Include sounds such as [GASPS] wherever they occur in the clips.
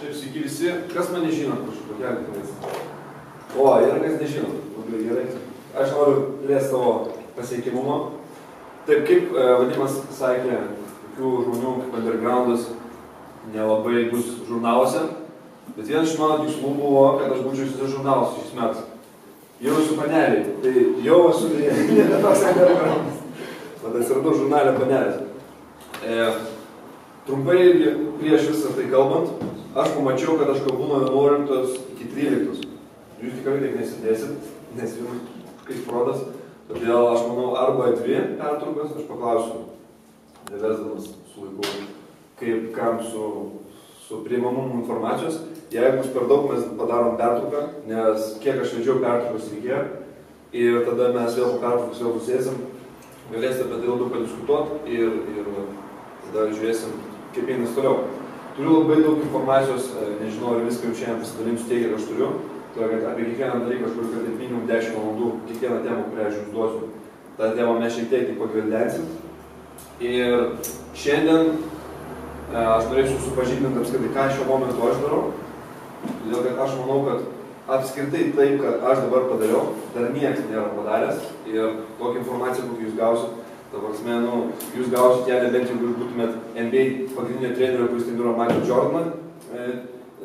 Taip, sveiki visi. Kas mane žino, prašau, pakelkite. O, yra kas nežino. Labai gerai. Aš noriu plėsti savo pasiekimumą. Taip, kaip e, Vadimas sakė, tokių žmonių kaip undergroundas nelabai bus žurnaluose. Bet vienas iš mano tikslų buvo, kad aš būčiau visose žurnaluose šis metais. Jau esu paneliai. Tai jau esu ne [LAUGHS] toks. Vat atsiradau žurnalė panelės. E, trumpai prieš visą tai kalbant, aš pamačiau, kad aš kalbu nuo 11 iki 13. Jūs tikrai taip nesidėsit, nes jums kaip prodas. Todėl aš manau, arba dvi pertraukas, aš paklausiu, nevesdamas su laiku, kaip kam su, su priimamumu informacijos. Jeigu bus per daug, mes padarom pertrauką, nes kiek aš vedžiau pertraukas reikėjo. Ir tada mes vėl po pertraukos vėl susėsim, galėsite apie tai labiau padiskutuoti ir, ir tada žiūrėsim, kaip einas toliau. Turiu labai daug informacijos, e, nežinau, ar viską jau šiandien pasidalinsiu tiek, kiek aš turiu. Todėl, kad apie kiekvieną dalyką aš turiu kalbėti minimum 10 valandų, kiekvieną temą, kurią aš jums duosiu. tą temą mes šiek tiek pagvildensim. Ir šiandien e, aš norėsiu supažindinti apskritai, ką šiuo momentu aš darau. Todėl, kad aš manau, kad apskritai taip, kad aš dabar padariau, dar niekas nėra padaręs. Ir tokią informaciją, kokią jūs gausit, ta prasme, nu, jūs gausit ją nebent jeigu jūs būtumėt NBA pagrindinio trenerio, kuris treniruoja Michael Jordaną, e,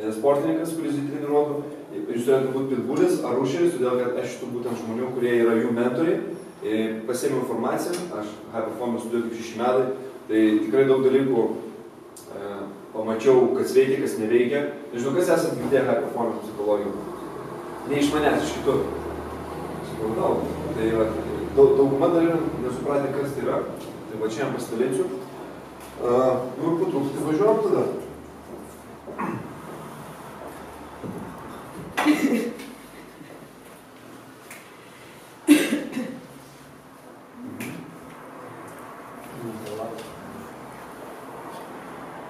e, sportininkas, kuris jį treniruotų. Jūs turėtumėte būti pitbulis ar rušeris, todėl kad aš šitų būtent žmonių, kurie yra jų mentoriai. E, Pasėmiau informaciją, aš High Performance studijuoju kaip šeši metai, tai tikrai daug dalykų e, pamačiau, kas veikia, kas neveikia. Nežinau, kas esate girdėję High Performance psichologijų. Ne iš manęs, iš kitur. Daug. Tai yra, daug, dauguma dar yra nesupratę, kas tai yra. Tai va čia jam pasidalinsiu. Uh, nu ir po truputį važiuojam tada.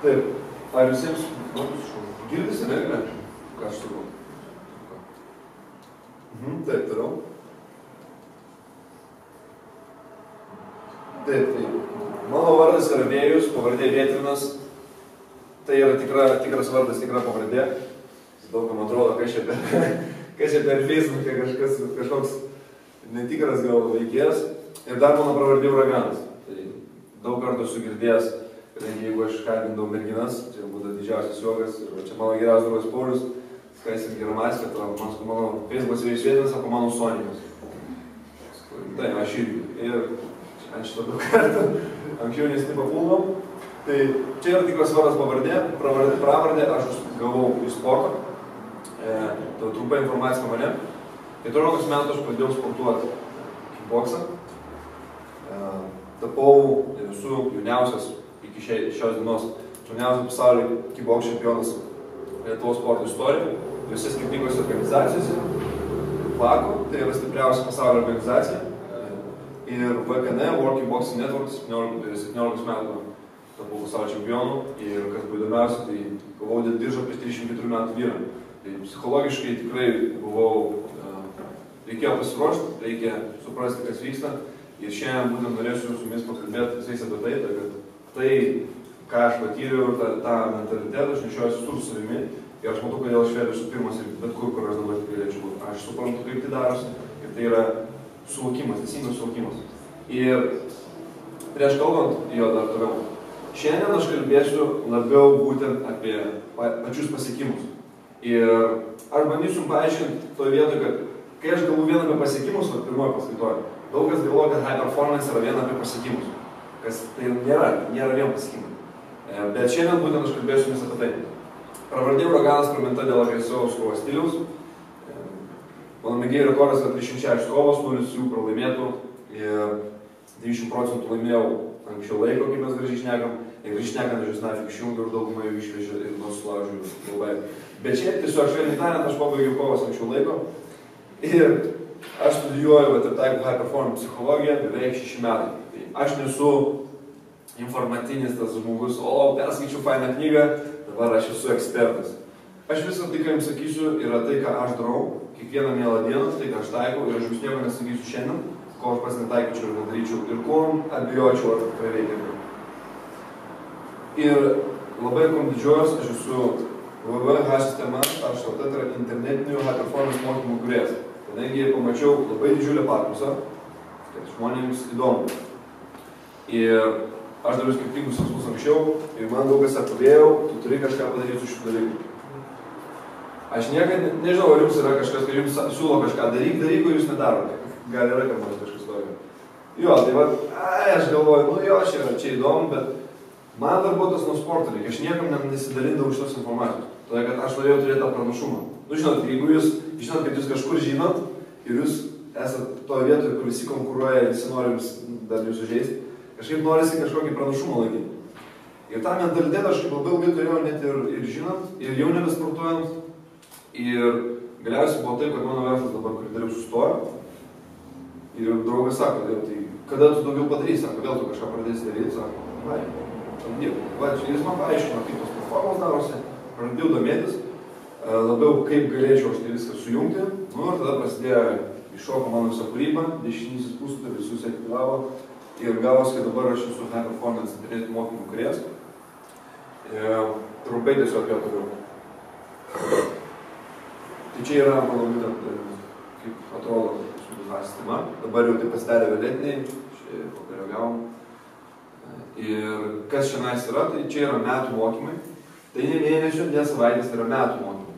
Taip, ar visiems nu, girdisi, ne, ne? Ką aš sakau? Mhm, taip, toliau. Taip, tai mano vardas yra Vėjus, pavardė Vėtrinas. Tai yra tikra, tikras vardas, tikra pavardė. Daugam atrodo, kas čia per, [LAUGHS] kas čia per Facebooką, kažkas, kažkoks netikras gal veikėjas. Ir dar mano pravardė Uraganas. Tai daug kartų esu girdėjęs, kadangi jeigu aš kalbindavau merginas, čia būtų didžiausias juokas. Ir čia mano geriausias draugas Paulius, skaisim germas, kad man, mano Facebookas yra išvėdinas, sako mano Sonikas. Tai aš irgi. Ir ant šito daug kartų anksčiau nesnipapulnom. Tai čia yra tikras vardas pavardė, pravardė, pravardė aš gavau iš sporto. E, tai trumpa informacija apie mane. 14 metų aš pradėjau sportuoti kickboksą. E, tapau, esu jauniausias iki šios dienos, jauniausias pasaulio kickboks čempionas Lietuvos sporto istorijoje, visose skirtingose organizacijose. VAKO, tai yra stipriausia pasaulio organizacija. Ir VKN, Working Boxing Network, 17, 17 metų tapau pasaulio čempionu. Ir kas buvo įdomiausia, tai kovau dėl diržo prieš 34 metų vyrą. Tai psichologiškai tikrai buvau, reikėjo pasiruošti, reikia suprasti, kas vyksta. Ir šiandien būtent norėsiu su jumis pakalbėti visais apie tai kad tai, ką aš patyriau, tą, tą mentalitetą aš nešiojuosi su savimi. Ir aš matau, kodėl švedė esu pirmas ir bet kur, kur aš dabar galėčiau būti. Aš suprantu, kaip tai darosi. Ir tai yra suvokimas, teisingas suvokimas. Ir prieš kalbant jo dar toliau. Šiandien aš kalbėsiu labiau būtent apie pačius pasiekimus. Ir aš bandysiu paaiškinti toje vietoje, kad kai aš galvoju vien apie pasiekimus, o pirmoje paskaitoje, daug kas galvoja, kad high performance yra vien apie pasiekimus. Kas tai nėra, nėra vien pasiekimai. Bet šiandien būtent aš kalbėsiu jums apie tai. Pravardė uraganas praminta dėl agresyvaus kovos stiliaus. Mano mėgėjų rekordas yra 306 kovos, 0 jų pralaimėtų ir 90 procentų laimėjau anksčiau laiko, kaip mes gražiai šnekam. Gražiai šnekam, aš jūs nafik išjungiu ir daugumą jų išvežė ir nusulaužiu labai. Bet šiaip tiesiog švelniai tariant, aš pabaigiau kovas anksčiau laiko. Ir aš studijuoju, bet ir taikau high performance psichologiją beveik 6 metai. Tai aš nesu informatinis tas žmogus, o perskaičiau fainą knygą, dabar aš esu ekspertas. Aš visą tai, ką jums sakysiu, yra tai, ką aš darau, kiekvieną mielą dieną, tai ką aš taikau ir aš jums nieko nesakysiu šiandien, ko aš pats netaikyčiau ir nedaryčiau ir kuo abejočiau, ar tikrai veikia. Ir labai kom didžiuojas, aš esu WWH sistema, aš tai yra internetinių performance mokymų kurės. Kadangi pamačiau labai didžiulę paklausą, kad žmonėms įdomu. Ir aš dariau skirtingus tikslus anksčiau ir man daug kas atvėjau, tu turi kažką padaryti su šitų dalykų. Aš niekad, ne, nežinau, ar jums yra kažkas, kad jums siūlo kažką daryk, o jūs nedarote. Gal yra kam nors kažkas tokio. Jo, tai va, ai, aš galvoju, nu jo, čia, čia įdomu, bet man darbuotas nuo sporto reikia, aš niekam nesidalindavau šitos informacijos. Todėl, kad aš norėjau turėti tą pranašumą. Nu, žinot, jeigu jūs žinot, kad jūs kažkur žinot ir jūs esate toje vietoje, kur visi konkuruoja, visi nori dar jūs sužeisti, kažkaip norisi kažkokį pranašumą laikyti. Ir tą mentalitetą aš labai ilgai turėjau net ir, ir žinant, ir jau nebesportuojant. Ir galiausiai buvo taip, kad mano verslas dabar, kurį dariau, sustojo. Ir draugas sako, dėl tai kada tu daugiau padarysi, sako, vėl tu kažką pradėsi daryti, sako, vai, samdyk. Va, čia jis man paaiškino, kaip tos platformos darosi, pradėjau domėtis, labiau kaip galėčiau aš tai viską sujungti. Nu ir tada prasidėjo, iššoko mano visa kūryba, dešinysis puslapis visus aktyvavo ir gavosi, kad dabar aš esu High Performance interneto mokymų kuriejas. Trumpai tiesiog jo toliau. Tai čia yra, manau, būtent, kaip atrodo mūsų sistema. Dabar jau tai pasidarė vėlėtiniai, pakoregavom. Ir kas šiandien yra, tai čia yra metų mokymai. Tai ne mėnesio, ne savaitės, tai yra metų mokymai.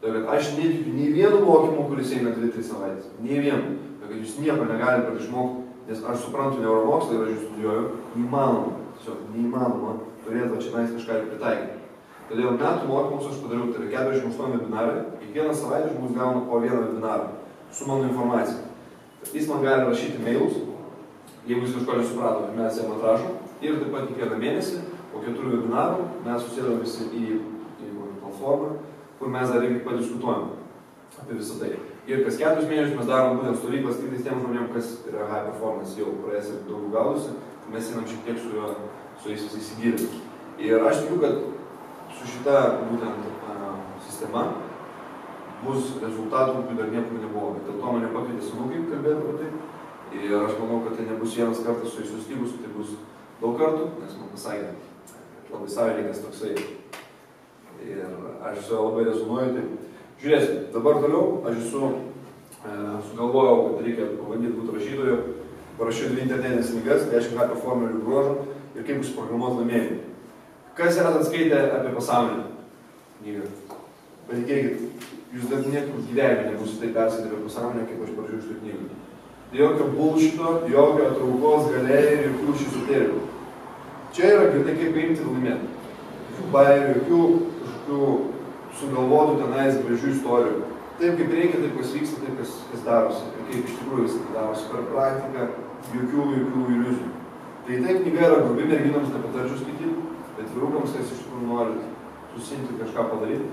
Tai kad aš netikiu nei vienu mokymu, kuris eina 2-3 savaitės. Nei vienu. Tai kad jūs nieko negalite išmokti, nes aš suprantu neuromokslą ir aš jų studijuoju, neįmanoma. Tiesiog neįmanoma turėti čia nais kažką pritaikyti. Todėl metų mokymus aš padariau, tai yra 48 webinarai, kiekvieną savaitę žmogus gauna po vieną webinarą su mano informacija. Jis man gali rašyti mailus, jeigu jis kažko nesuprato, mes jam atrašom ir taip pat kiekvieną mėnesį po keturių webinarų mes susėdam visi į, į platformą, kur mes dar irgi padiskutuojam apie visą tai. Ir kas keturis mėnesius mes darom būtent stovyklas tik tiem žmonėm, kas yra high performance jau praėjęs ir daug gaudusi, mes einam šiek tiek su, juo, su jais visais įsigilinti. Ir aš tikiu, kad su šita būtent a, sistema bus rezultatų, kurių dar niekur nebuvo. Dėl to mane pakvietė senukai kalbėti apie tai. Ir aš manau, kad tai nebus vienas kartas su jais sustygus, tai bus daug kartų, nes man pasakė, labai savininkas toksai. Ir aš su juo labai rezonuoju. Tai žiūrėsim, dabar toliau aš esu e, sugalvojau, kad reikia pabandyti būti rašytoju. Parašiau dvi internetinės knygas, 10 apie formelių bruožų ir kaip užprogramuoti laimėjimą. Kas esate skaitę apie pasaulį? Knygą. Patikėkit, jūs dar niekur gyvenime nebusite taip perskaitę apie pasaulį, kaip aš parašiau šitą knygą. Jokio bulšito, jokio traukos galerijų ir jokių šisuterijų. Čia yra grinai kaip paimti laimėti. Jokių bairių, jokių kažkokių sugalvotų tenais gražių istorijų. Taip kaip reikia, taip kas vyksta, taip kas, kas darosi. Ir kaip iš tikrųjų viskas darosi per praktiką, jokių, jokių iliuzijų. Tai taip knyga yra grubi, merginams nepatarčiau skaityti, bet vyrukams, kas iš tikrųjų nori susimti kažką padaryti,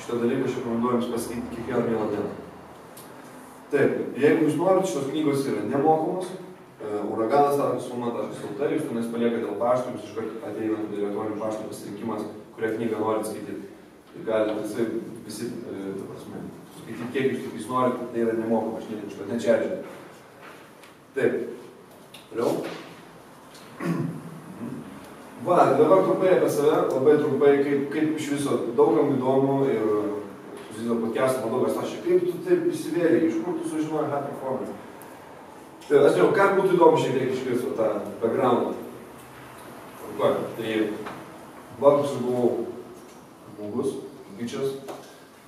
šitą dalyką aš rekomenduoju jums paskaityti kiekvieną mielą dieną. Taip, jeigu jūs norit, šios knygos yra nemokamos, uraganas.suma.lt, jūs tenais paliekate dėl pašto, jums iškart ateina elektroninių pašto pasirinkimas, kurią knygą norit skaityti. Ir galite visai, visi, ta prasme, skaityti kiek jūs tik jūs norit, tai yra nemokama, aš niekur šito nečeržiu. Taip, toliau. [CLEARS THROAT] Va, dabar trumpai apie save, labai trumpai, kaip, kaip iš viso daugam įdomu ir Zino podcast'o vadovas rašė, kaip tu taip įsivėlė, iš kur tu sužinojai high performance. Tai aš žinau, ką būtų įdomu šiek tiek išgirsti tą backgroundą. Va, tai Bakus buvau žmogus, bičias,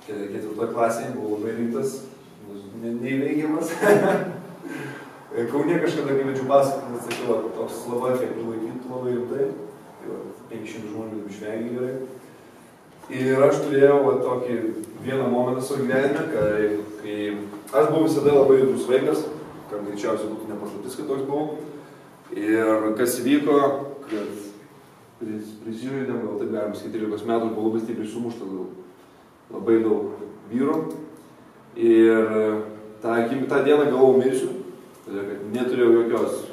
ketvirtoje klasėje, buvau labai rimtas, ne, neįveikiamas. [LAUGHS] Kaunė kažkada, kai vedžiu paskaitą, sakiau, toks Slovakija prilaikytų labai rimtai. Tai va, 500 žmonių išvengia gerai. Ir aš turėjau va, tokį vieną momentą savo gyvenime, kai, kai aš buvau visada labai judrus vaikas, kam greičiausiai būtų nepaslaptis, kad toks buvau. Ir kas įvyko, kad pris, prisižaidėm, gal taip galima sakyti, 13 metų buvau labai stipriai sumušta daug, labai daug vyrų. Ir tą, tą dieną galvojau mirsiu, todėl kad neturėjau jokios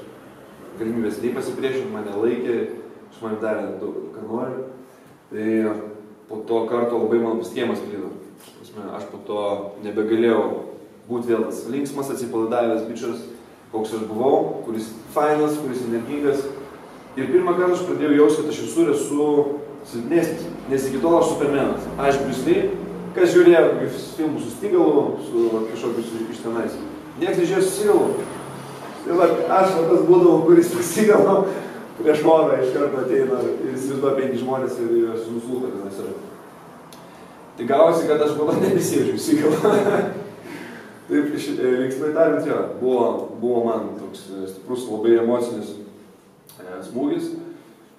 galimybės nei pasipriešinti, mane laikė, iš manęs darė daug, ką nori. Tai po to karto labai man pasitikėjimas klydo. Aš po to nebegalėjau būti vėl tas linksmas, atsipalaidavęs bičias, koks aš buvau, kuris fainas, kuris energingas. Ir pirmą kartą aš pradėjau jausti, kad aš visur esu silpnesnis, nes iki tol aš supermenas. Aš Briusly, kas žiūrėjo filmus su Stigalu, su kažkokius iš tenais. Niekas nežiūrėjo su Stigalu. Tai va, aš va, tas būdavau, kuris su Stigalu prieš morą iš karto ateina ir įsivaizduoja penki žmonės ir juos nuslūko tenais yra. Tai gavosi, kad aš manau nebesėdžiu Stigalu. [LAUGHS] Taip, e, linksmai tariant, jo, buvo, buvo man toks e, stiprus, labai emocinis e, smūgis.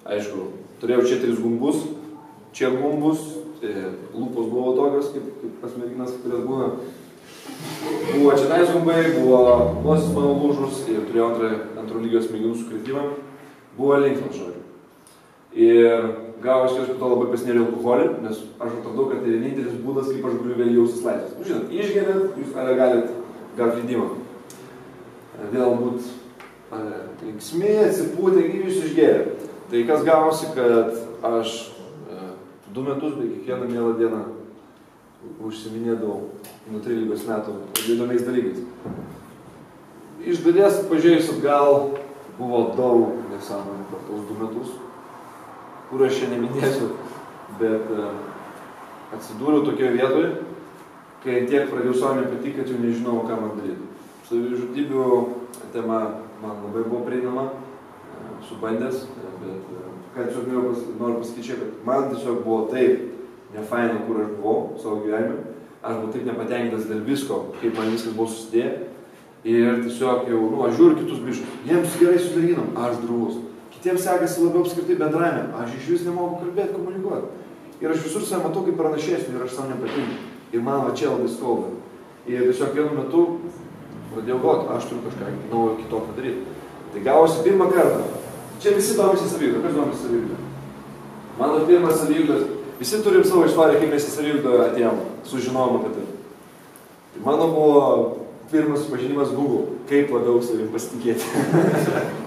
Aišku, turėjau čia tris gumbus, čia gumbus, e, lūpos buvo tokios, kaip, kaip pas merginas, kurios būna. Buvo čia nais gumbai, buvo nosis mano lūžus ir turėjau antrą, antro lygio smegenų sukretimą. Buvo linksmas žodžiu. Ir gavosi, aš po to labai pasinėriau alkoholį, nes aš atradau, kad tai vienintelis būdas, kaip aš galiu vėl jaustis laisvas. Nu, žinot, išgeriant, jūs ar galit gauti leidimą. Vėl būt a, linksmi, atsipūtę, jūs išgėrė. Tai kas gavosi, kad aš du metus, beveik kiekvieną mielą dieną užsiminėdavau nuo 13 metų įdomiais dalykais. Iš dalies pažiūrėjus atgal buvo daug nesąmonių per tos du metus, kur aš čia neminėsiu, bet a, atsidūriau tokioje vietoje, kai tiek pradėjau savo nepatikti, kad jau nežinau, ką man daryti. Savižudybių tema man labai buvo prieinama, e, subandęs, e, bet e, ką tiesiog noriu pas- noriu pasakyti čia, kad man tiesiog buvo taip nefaina, kur aš buvau savo gyvenime, aš buvau taip nepatenkintas dėl visko, kaip man viskas buvo susidėję. Ir tiesiog jau, nu, aš žiūriu kitus bišus, jiems gerai sudarinam, aš drūs. Kitiems sekasi labiau apskritai bendravime, aš iš vis nemoku kalbėti, komunikuoti. Ir aš visur save matau kaip pranašesnį ir aš savo nepatinku. Ir man va čia labai skauda. Ir tiesiog vienu metu pradėjau galvoti, aš turiu kažką naujo kitokio daryti. Tai gavosi pirmą kartą. Čia visi domisi savyvdą, kas domisi savyvdą? Mano pirmas savyvdas, visi turim savo istoriją, kaip mes į savyvdą atėjom, sužinojom apie tai. Tai mano buvo pirmas pažinimas Google, kaip labiau savim pasitikėti.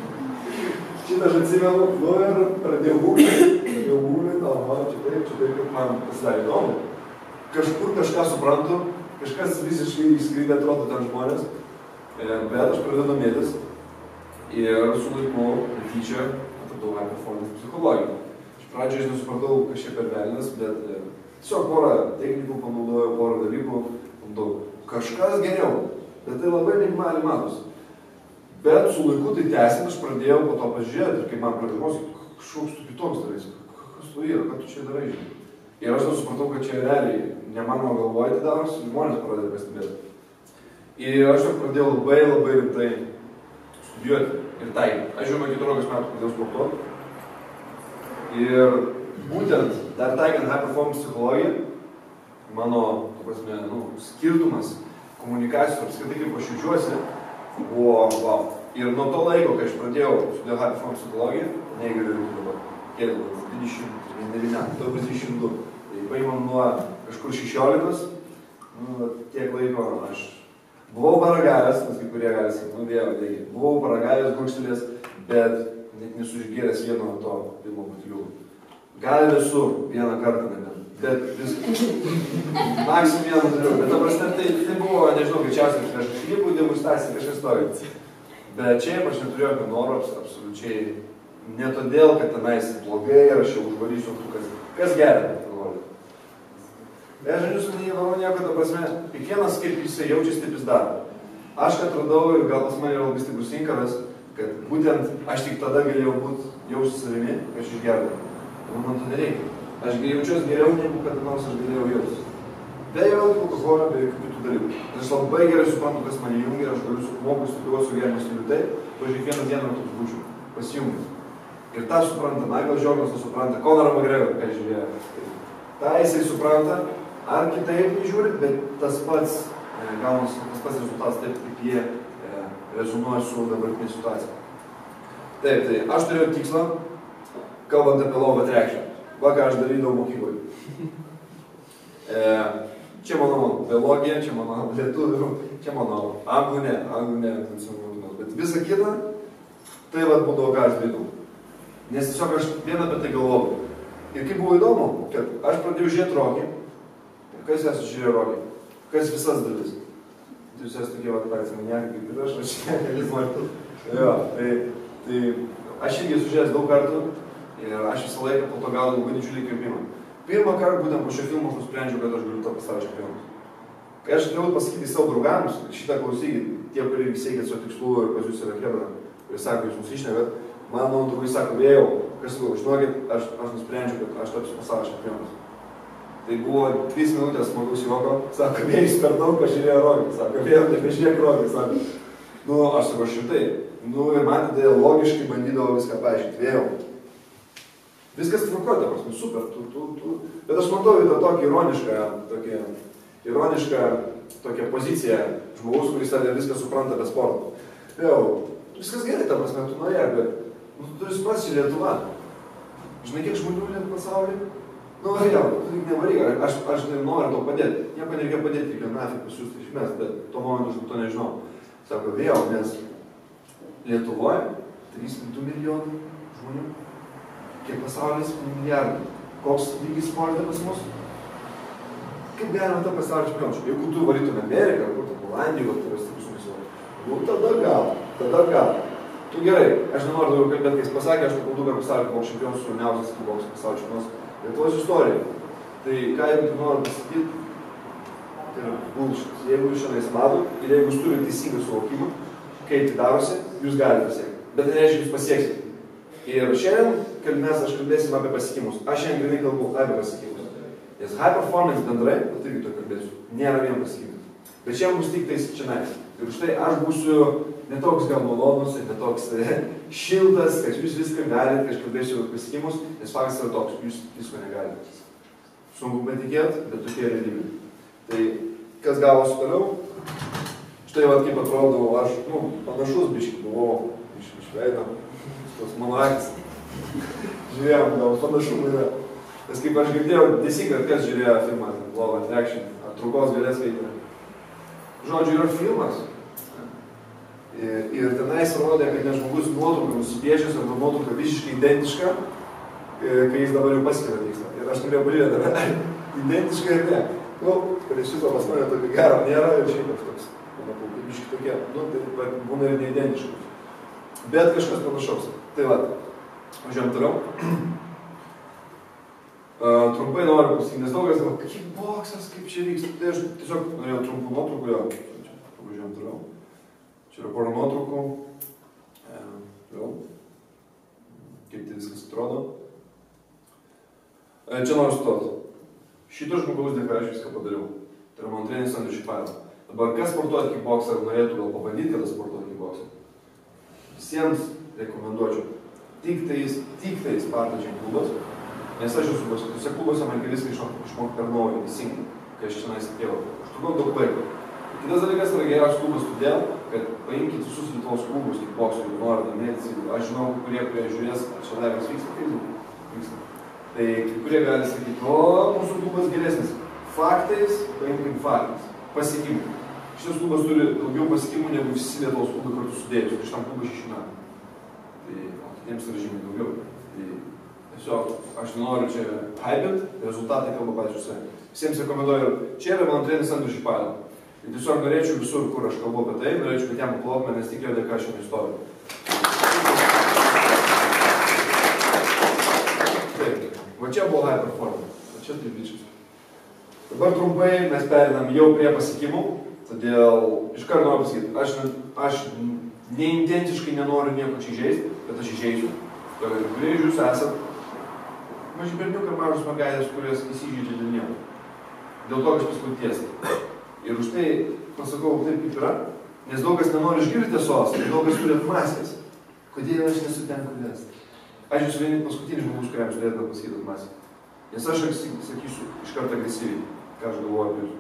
[LAUGHS] Šitą aš atsimenu, nu ir pradėjau googlinti, pradėjau googlinti, aha, čia taip, čia taip, ir man pasidarė įdomu. Kažkur kažką suprantu, kažkas visiškai išskrydė, atrodo ten žmonės, e, bet aš pradedu domėtis ir su laiku tyčia atradau performance psichologiją. Iš pradžio aš nesupratau, kas čia per velnas, bet e, tiesiog porą technikų panaudojau, porą dalykų, panaudojau. Kažkas geriau, bet tai labai minimaliai matosi. Bet su laiku tai tęsiant aš pradėjau po to pažiūrėti ir kaip man klausyti, kažkoks tu kitoks darai, kas tu yra, ką tu čia darai. Ir aš supratau, kad čia realiai ne mano galvoje tai darosi, žmonės pradėjo pastebėti. Ir aš jau pradėjau labai labai rimtai studijuoti ir taikyti. Aš jau nuo 14 metų pradėjau sportuoti. Ir būtent dar taikant high performance psichologiją, mano, ta prasme, nu, skirtumas komunikacijos, apskritai kaip aš jaučiuosi, buvo wow. Ir nuo to laiko, kai aš pradėjau studijuoti high performance psichologiją, negaliu rimti dabar, kiek dabar, 29 metų, daug 32. Tai paimam nuo kažkur 16, nu, tiek laiko aš buvau paragavęs, nes kai kurie gali sakyti, nu vėl, taigi, buvau paragavęs gurkštelės, bet net nesu išgėręs vieno to pirmo butiliuko. Gal esu vieną kartą, nebent. Bet vis... [LAUGHS] Maksimum vieną turiu. Bet prasme, tai, tai buvo, nežinau, greičiausiai prieš kažkokį degustaciją kažkas stovi. Bet šiaip aš neturėjau jokio noro, abs- absoliučiai. Ne todėl, kad tenais blogai ir aš jau užvarysiu, kas, kas geria alkoholį. Ne, žodžiu, su neįvaru nieko, ta prasme, kiekvienas kaip jisai jaučiasi, taip jis daro. Aš atradau ir gal pas mane yra labai stiprus inkaras, kad būtent aš tik tada galėjau būti jausti savimi, kai aš išgerdavau. Ir man to nereikia. Aš jaučiuosi geriau, negu kada nors aš galėjau jaustis. Be jokių alkoholio, be jokių kitų dalykų. Aš labai gerai suprantu, kas mane jungia ir aš galiu moku studijuoti su gyvenimo stiliu taip, aš kiekvieną dieną toks būčiau, pasijungęs. Ir tą supranta, Michael Jordanas supranta, Conor McGregor, ką žiūrėjo. Ta jisai supranta, ar kitaip žiūri, bet tas pats e, gaunasi, tas pats rezultatas taip, kaip jie e, rezonuoja su dabartinė situacija. Taip, tai aš turėjau tikslą, kalbant apie law of attraction. Va ką aš darydavau mokykloje. E, čia mano biologija, čia mano lietuvių, čia mano anglų ne, anglų ne, bet visa kita, tai vad būdavo ką aš darydavau. Nes tiesiog aš vieną apie tai galvojau. Ir kaip buvo įdomu, kad aš pradėjau žiūrėti rokį. Kas esu žiūrėjo rokį? Kas visas dalis? jūs esate tokie, patys maniakai, kaip ir aš, aš metus. Jo, tai, tai aš irgi esu žiūrėjęs daug kartų ir aš visą laiką po to gaudavau labai didžiulį įkvėpimą. Pirmą kartą būtent po šio filmo aš nusprendžiau, kad aš galiu tą pasaulio čempionas. Kai aš galiu pasakyti savo draugams, šitą klausykit, tie, kurie siekit savo tikslų ir pas jūs yra hebra, kurie sako, jūs mus išnekat, man mano draugai sako, vėjau, kas sakau, žinokit, aš, aš nusprendžiau, kad aš tapsiu pasaulio čempionas. Tai buvo 3 minutės smagaus juoko, sako, vėjus per daug pažiūrėjo rogį, sako, vėl nebežiūrėk rogį, sako. Nu, aš sakau, šimtai. Nu, ir man tada logiškai bandydavo viską paaiškinti, vėjau. Viskas tvarkoja, ta prasme, super, tu, tu, tu. Bet aš matau į tą tokį ironišką, tokį, ironišką tokią poziciją žmogaus, kuris tada viską supranta be sporto. Vėl, viskas gerai, ta prasme, tu norėjai, bet nu, tu turi suprasti, Lietuva. Žinai, kiek žmonių yra pasaulyje? Nu, vėl, tu tik nevaryk, aš, aš noriu tau padėti. Nieko nereikia padėti, reikia nafik pasiūsti iš mes, bet tuo momentu aš to nežinau. Sako, vėl, nes Lietuvoje 300 milijonų žmonių, kiek pasaulis milijardų. Koks lygis sporte pas mus? Kaip galima tą pasaulio čempionų? Jeigu tu varytum Ameriką, ar kur Olandiją, tai yra stiprus visuomenė. Nu, tada gal, tada gal. Tu gerai, aš nenoriu daugiau kalbėti, kai jis pasakė, aš du kartus pasaulio bokso čempionas, jauniausias bokso pasaulio čempionas Lietuvos istorija. Tai ką jeigu tu nori pasakyti, tai yra bullshit. Jeigu jūs šiandien matot ir jeigu jūs turite teisingą suvokimą, kaip tai darosi, jūs galite pasiekti. Bet tai nereiškia, jūs pasieksite. Ir šiandien, kad mes aš kalbėsim apie pasiekimus, aš šiandien grinai kalbu apie pasiekimus. Nes high performance bendrai, bet irgi to kalbėsiu, nėra vien pasiekimas. Bet šiandien bus tik tais čia nais. Ir už tai aš būsiu netoks gal malonus ir netoks [LAUGHS] šiltas, kad jūs viską galite, kai aš kalbėsiu apie pasiekimus, nes faktas yra toks, jūs visko negalite. Sunku patikėti, bet tokia realybė. Tai kas gavosi toliau? Štai va kaip atrodau, aš, nu, panašus biški buvau iš, iš veido, tos mano akis. [LAUGHS] Žiūrėjom, gal panašumų yra. Nes kaip aš girdėjau, nesikart, kas žiūrėjo filmą Love Attraction, ar trumpos galės skaitė. Žodžiu, yra filmas. Ir, ir tenais rodė, kad ne žmogus nuotrauką nusipiešęs arba nuotrauka visiškai identiška, kai jis dabar jau paskiria vyksta. Ir aš turėjau balį, [LAUGHS] ar identiška ir ne. Nu, prie šito pas mane tokio gero nėra ir šiaip aš toks, mano plaukai biški tokie, nu, tai būna ir neidentiškas. Bet kažkas panašaus. Tai va, važiuojam toliau. Uh, [CLEARS THROAT] trumpai noriu pasakyti, nes daugas galvo, kaip boksas, kaip čia vyksta. Tai aš tiesiog norėjau trumpų nuotraukų, jo, čia pavažiuojam toliau. Čia yra pora nuotraukų. E, vėl. Kaip tai viskas atrodo. E, čia noriu stoti. Šito žmogaus dėka aš viską padariau. Tai yra man treneris Andrius Šiparas. Dabar kas sportuoja kickboksą ar norėtų gal pabandyti, kada sportuoja kickboksą? Visiems rekomenduočiau. Tik tais, tik tais Spartačiai klubas. Nes aš esu paskutuose klubuose, man viską išmokti per naują, teisingai, kai aš čia įsitėjau. Aš turėjau daug laiko. Kitas dalykas yra geriausias klubas todėl, kad paimkite visus Lietuvos klubus, kaip boksų, jeigu nori domėtis. Aš žinau, kurie, kurie žiūrės, čia laivas vyksta, kaip vyksta. Tai kai kurie gali sakyti, o mūsų klubas geresnis. Faktais, paimkim faktais. Pasiekimai. Šitas klubas turi daugiau pasiekimų negu visi Lietuvos klubai kartu sudėjus. Ir šitam klubui šeši metai. Tai o kitiems yra žymiai daugiau. Tai tiesiog aš nenoriu čia hypint, rezultatai kalba patys savai. Visiems rekomenduoju, čia yra mano treneris Andrius Šipaila. Ir tiesiog norėčiau visur, kur aš kalbu apie tai, norėčiau, kad jam aplotume, nes tikėjau dėka šiandien istoriją. Taip, va čia buvo high performance, va čia tai bičias. Dabar trumpai mes perinam jau prie pasiekimų, todėl iš karto noriu pasakyti, aš, aš neintentiškai nenoriu nieko čia įžeisti, bet aš įžeisiu. Todėl, kurie iš jūsų esat maži berniukai, mažos mergaitės, kurios įsižeidžia dėl nieko. Dėl to, kad aš paskui tiesiai. Ir už tai pasakau taip, kaip yra, nes daug kas nenori išgirti tiesos, tai daug kas turi atmasės. Kodėl aš nesu ten, kur esu? Aš esu vieni paskutinis žmogus, kuriam turėtų pasakyti atmasę. Nes aš sakysiu iš karto agresyviai, ką aš galvoju apie jūs.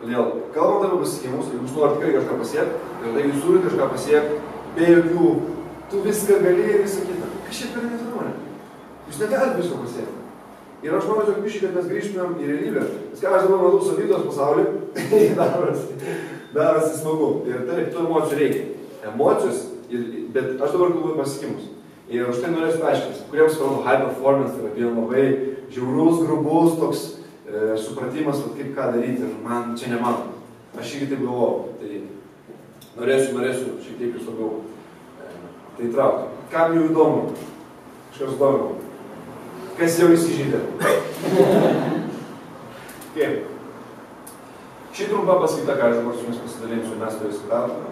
Todėl, kalbant apie pasiekimus, jeigu jūs norite tikrai kažką pasiekti, tai jeigu jūs turite kažką pasiekti, be jokių, tu viską gali ir visą kitą. Kas čia per nesąmonė? Jūs negalite visko pasiekti. Ir aš noriu tiesiog biškai, kad mes grįžtumėm į realybę. Nes ką aš dabar matau savydos pasaulį, [LAUGHS] darosi, darosi smagu. Ir taip, tų emocijų reikia. Emocijos, ir, bet aš dabar kalbu pasiekimus. Ir už tai norėsiu paaiškinti, kuriems kalbu high performance, tai yra labai žiaurus, grubus toks e, supratimas, vat, kaip ką daryti. Ir man čia ne man. Aš irgi taip galvoju. Tai norėsiu, norėsiu šiek tiek jūs labiau e, tai traukti. Kam jau įdomu? Kažkas įdomu. Kas jau įsižydė? Kaip? Šį trumpą paskaitą, ką aš dabar su jumis pasidalinsiu, mes to įsitraukime.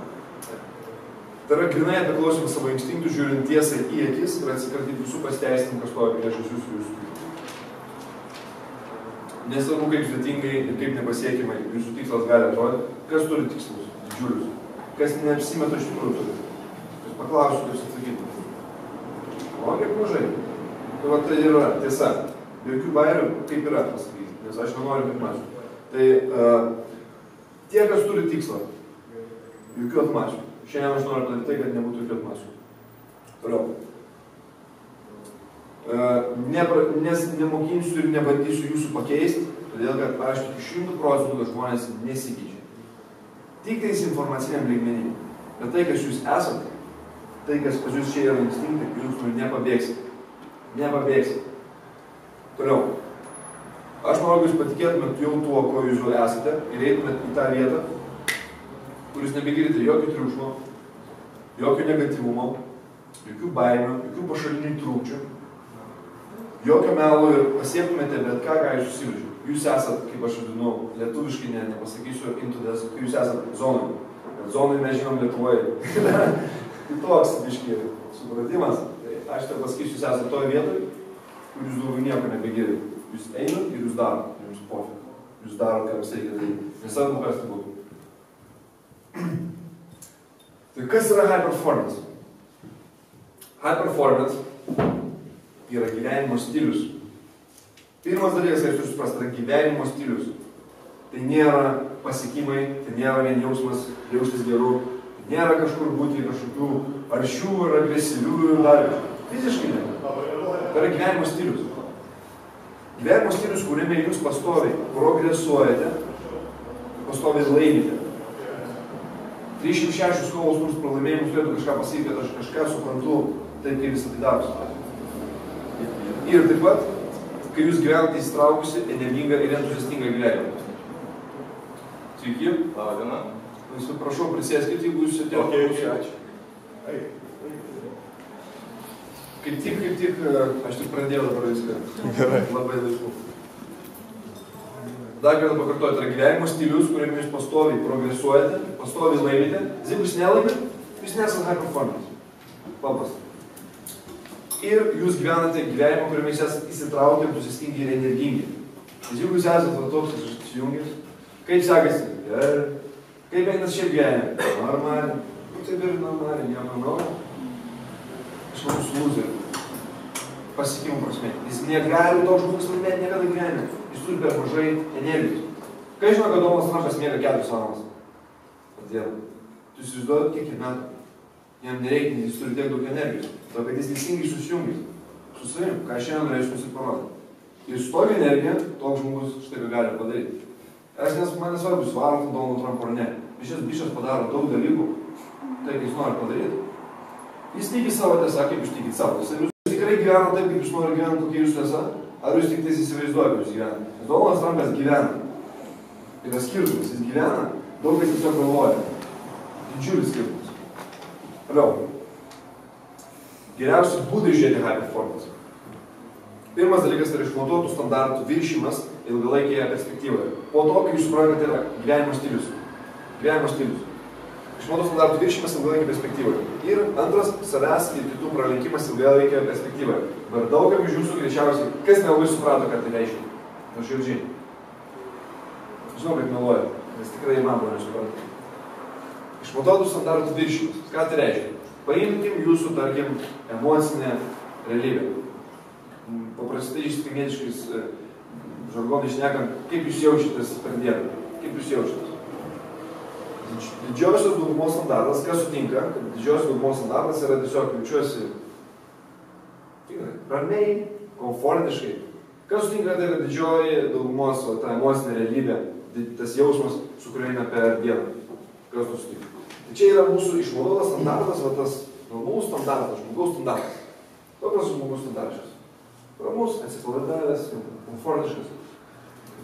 Tai yra grinai apie klausimą savo instinktų, žiūrint tiesai į akis ir atsikratyti visų pasteisinimų, kas stovi priešais jūsų jūsų. Nesvarbu, kaip sudėtingai ir kaip nepasiekimai jūsų tikslas gali atrodyti, kas turi tikslus didžiulius, kas neapsimeta iš tikrųjų turi. Kas paklausiu, kaip atsakyti. O kaip mažai. Tai va tai yra tiesa. Jokių bairių kaip yra pasakyti, nes aš nenoriu kaip mačiau. Tai uh, tie, kas turi tikslą, jokių atmačių. Šiandien aš noriu daryti tai, kad nebūtų jokių atmačių. Toliau. Nepra, nes nemokinsiu ir nebandysiu jūsų pakeisti, todėl kad aš tik šimtų procentų, kad žmonės nesikeičia. Tik tais informaciniam lygmenį. Bet tai, kas jūs esate, tai, kas pas jūs čia yra instinktai, jūs nuo Nepabėgsit. Toliau. Aš noriu, kad jūs patikėtumėt jau tuo, ko jūs jau esate ir eitumėt į tą vietą, kur jūs nebegirdite jokio triukšmo, jokio negatyvumo, jokių baimių, jokių pašalinių trūkčių, jokio melo ir pasiektumėte bet ką, ką jūs susiveržėte. Jūs esat, kaip aš vadinu, lietuviškai ne, nepasakysiu, intudas, kai jūs esat zonai. Bet zonai mes žinom Lietuvoje. [LAUGHS] Kitoks, biški, supratimas. Aš te pasakysiu, jūs esat toje vietoje, kur jūs daugiau nieko nebegirdite. Jūs einat ir jūs darot, jums pofik. Jūs darot, ką jums reikia daryti. Nesvarbu, kas tai būtų. [CLEARS THROAT] tai kas yra high performance? High performance yra gyvenimo stilius. Pirmas dalykas, ką jūs suprasti, yra gyvenimo stilius. Tai nėra pasiekimai, tai nėra vien jausmas, jaustis geru, tai nėra kažkur būti kažkokių aršių ir agresyvių ir dar kažkokių. Fiziškai ne. Tai yra gyvenimo stilius. Gyvenimo stilius, kuriame jūs pastoviai progresuojate, pastoviai laimite. 306 kovos nors pralaimėjimus turėtų kažką pasakyti, kad aš kažką suprantu taip, kaip visą tai darosi. Ir taip pat, kai jūs gyvenate įsitraukusi, energingą ir entuziastingą gyvenimą. Sveiki. Labą dieną. Visų prašau, prisėskite, jeigu jūs atėjote. Okay, okay, ačiū. Kaip tik, kaip tik, aš tik pradėjau dabar viską. Gerai. Labai laiku. Dar kartą pakartoju, tai yra gyvenimo stilius, kuriame jūs pastoviai progresuojate, pastoviai laimite. Jeigu jūs nelaimite, jūs nesate high performance. Paprasta ir jūs gyvenate gyvenimą, kuriame jūs esate įsitraukę, entuziastingi ir energingi. Nes jeigu jūs esate va toks susijungęs, kaip sekasi? Gerai. Kaip einat šiaip gyvenime? Normaliai. Nu, taip ir normaliai, nieko su lūzeriu. Pasiekimų prasme. Jis negali toks žmogus laimėti niekada gyvenime. Jis turi per mažai energijos. Kai žinau, kad Domas Trumpas miega 4 valandas. Dieve. Tu įsivaizduoji, kiek jam metų? Jam nereikia, jis turi tiek daug energijos. Todėl, kad jis teisingai susijungęs su savim, ką šiandien norėčiau jums parodyti. Ir su tokia energija toks žmogus štai ką gali padaryti. Aš nes man nesvarbu, jūs varote Donald Trump ar ne. Bišas, bišas padaro daug dalykų, tai, jis nori padaryti. Jis tiki savo tiesą, kaip jūs tikit savo tiesą. Jūs tikrai gyvena taip, kaip jūs nori gyventi, kokia jūs tiesa, ar jūs tik tais įsivaizduojate, kaip jūs gyvenate. Donaldas Trumpas gyvena. Yra skirtumas, jis gyvena, daug kas tiesiog galvoja. Didžiulis skirtumas. Toliau. Geriausi būdai žiūrėti high performance. Pirmas dalykas tai yra išmatuotų standartų viršymas ilgalaikėje perspektyvoje. Po to, kai jūs suprantate, yra gyvenimo stilius. Gyvenimo stilius. Išmatuotų standartų viršymas ilgalaikėje perspektyvoje. Ir antras, savęs ir kitų pralenkimas ilgalaikėje perspektyvoje. Bet daugam iš jūsų greičiausiai, kas nelabai suprato, ką tai reiškia. Nuoširdžiai. Žinau, kad meluoja, nes tikrai įmanoma nesuprasti. Išmatuotų standartų viršymas. Ką tai reiškia? Paimkim jūsų, tarkim, emocinę realybę. Paprastai išskimietiškais e, žargonai šnekant, kaip jūs jaučiatės per dieną, kaip jūs jaučiatės. Didžiosios daugumos standartas, kas sutinka, kad didžiosios daugumos standartas yra tiesiog jaučiuosi ramiai, komfortiškai. Kas sutinka, tai yra didžioji daugumos va, ta emocinė realybė, tas jausmas, su kuriuo eina per dieną. Kas sutinka? Tai čia yra mūsų išmatuotas standartas, va tas normalus standartas, žmogaus standartas. Kokios žmogaus standartas? Ramus, atsipalaidavęs, komfortiškas.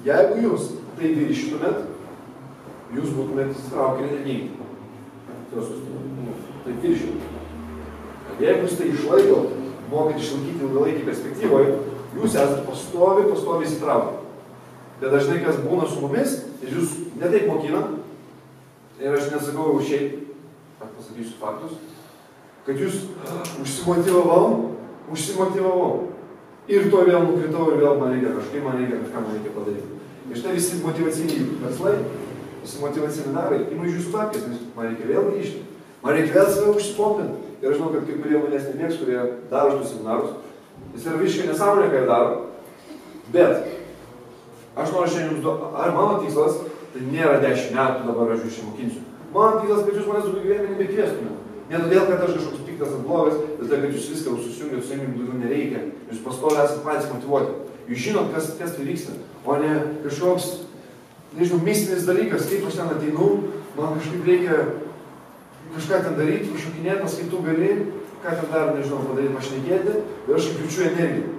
Jeigu jūs tai viršytumėt, jūs būtumėt įsitraukę. Filosofas, nu, tai viršyti. Jeigu jūs tai išlaikot, mokat išlaikyti ilgalaikį perspektyvoje, jūs esate pastovi, pastovi įsitraukę. Bet dažnai kas būna su mumis ir jūs netaip mokina, ir aš nesakau šiaip, aš pasakysiu faktus, kad jūs užsimotivavau, užsimotivavau. Ir to vėl nukritau ir vėl man reikia kažkaip, man reikia kažką, man reikia padaryti. Ir štai visi motivaciniai verslai, darai, ima iš jūsų papkės, nes man reikia vėl grįžti. Man reikia vėl save užsipompinti. Ir aš žinau, kad kai kurie manęs nemėgs, kurie daro šitus seminarus, jis yra visiškai nesąmonė, ką jie daro. Bet aš noriu šiandien jums duoti, ar mano tikslas, tai nėra 10 metų dabar aš jūs išmokinsiu. Mano tikslas, kad jūs manęs daugiau gyvenime nebekviestumėte. Ne todėl, kad aš kažkoks piktas ar blogas, bet todėl, kad jūs viską susijungėte, su savimi daugiau nereikia. Jūs pastoviai esate patys motivuoti. Jūs žinot, kas, kas tai vyksta, o ne kažkoks, nežinau, mistinis dalykas, kaip aš ten ateinu, man kažkaip reikia kažką ten daryti, iššokinėtas, kaip tu gali, ką ten dar, nežinau, padaryti, pašnekėti, ir aš jaučiu energiją.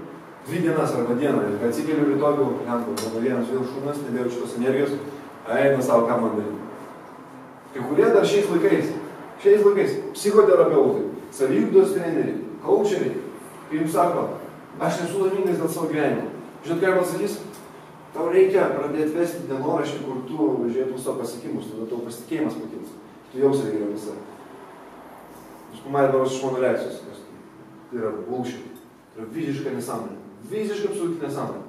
Dvi dienas arba dieną, ir atsikeliu rytoj, gal, gal, gal vienas vėl šūnas, nebėjau šitos energijos, eina savo, ką man daryti. Kai kurie dar šiais laikais, šiais laikais, psichoterapeutai, savyugdos treneriai, coacheriai, kai jums sako, aš nesu laimingas dėl savo gyvenimo. Žinot, ką jam atsakys? Tau reikia pradėti vesti dienoraštį, kur tu žiūrėtum savo pasiekimus, tada tavo pasitikėjimas pakils. Tu jausi geriau visą. Jūs pamatėte dabar iš mano reakcijos, kas tai yra bullshit. Tai yra visiška nesąmonė. Visiškai absoliuti nesąmonė.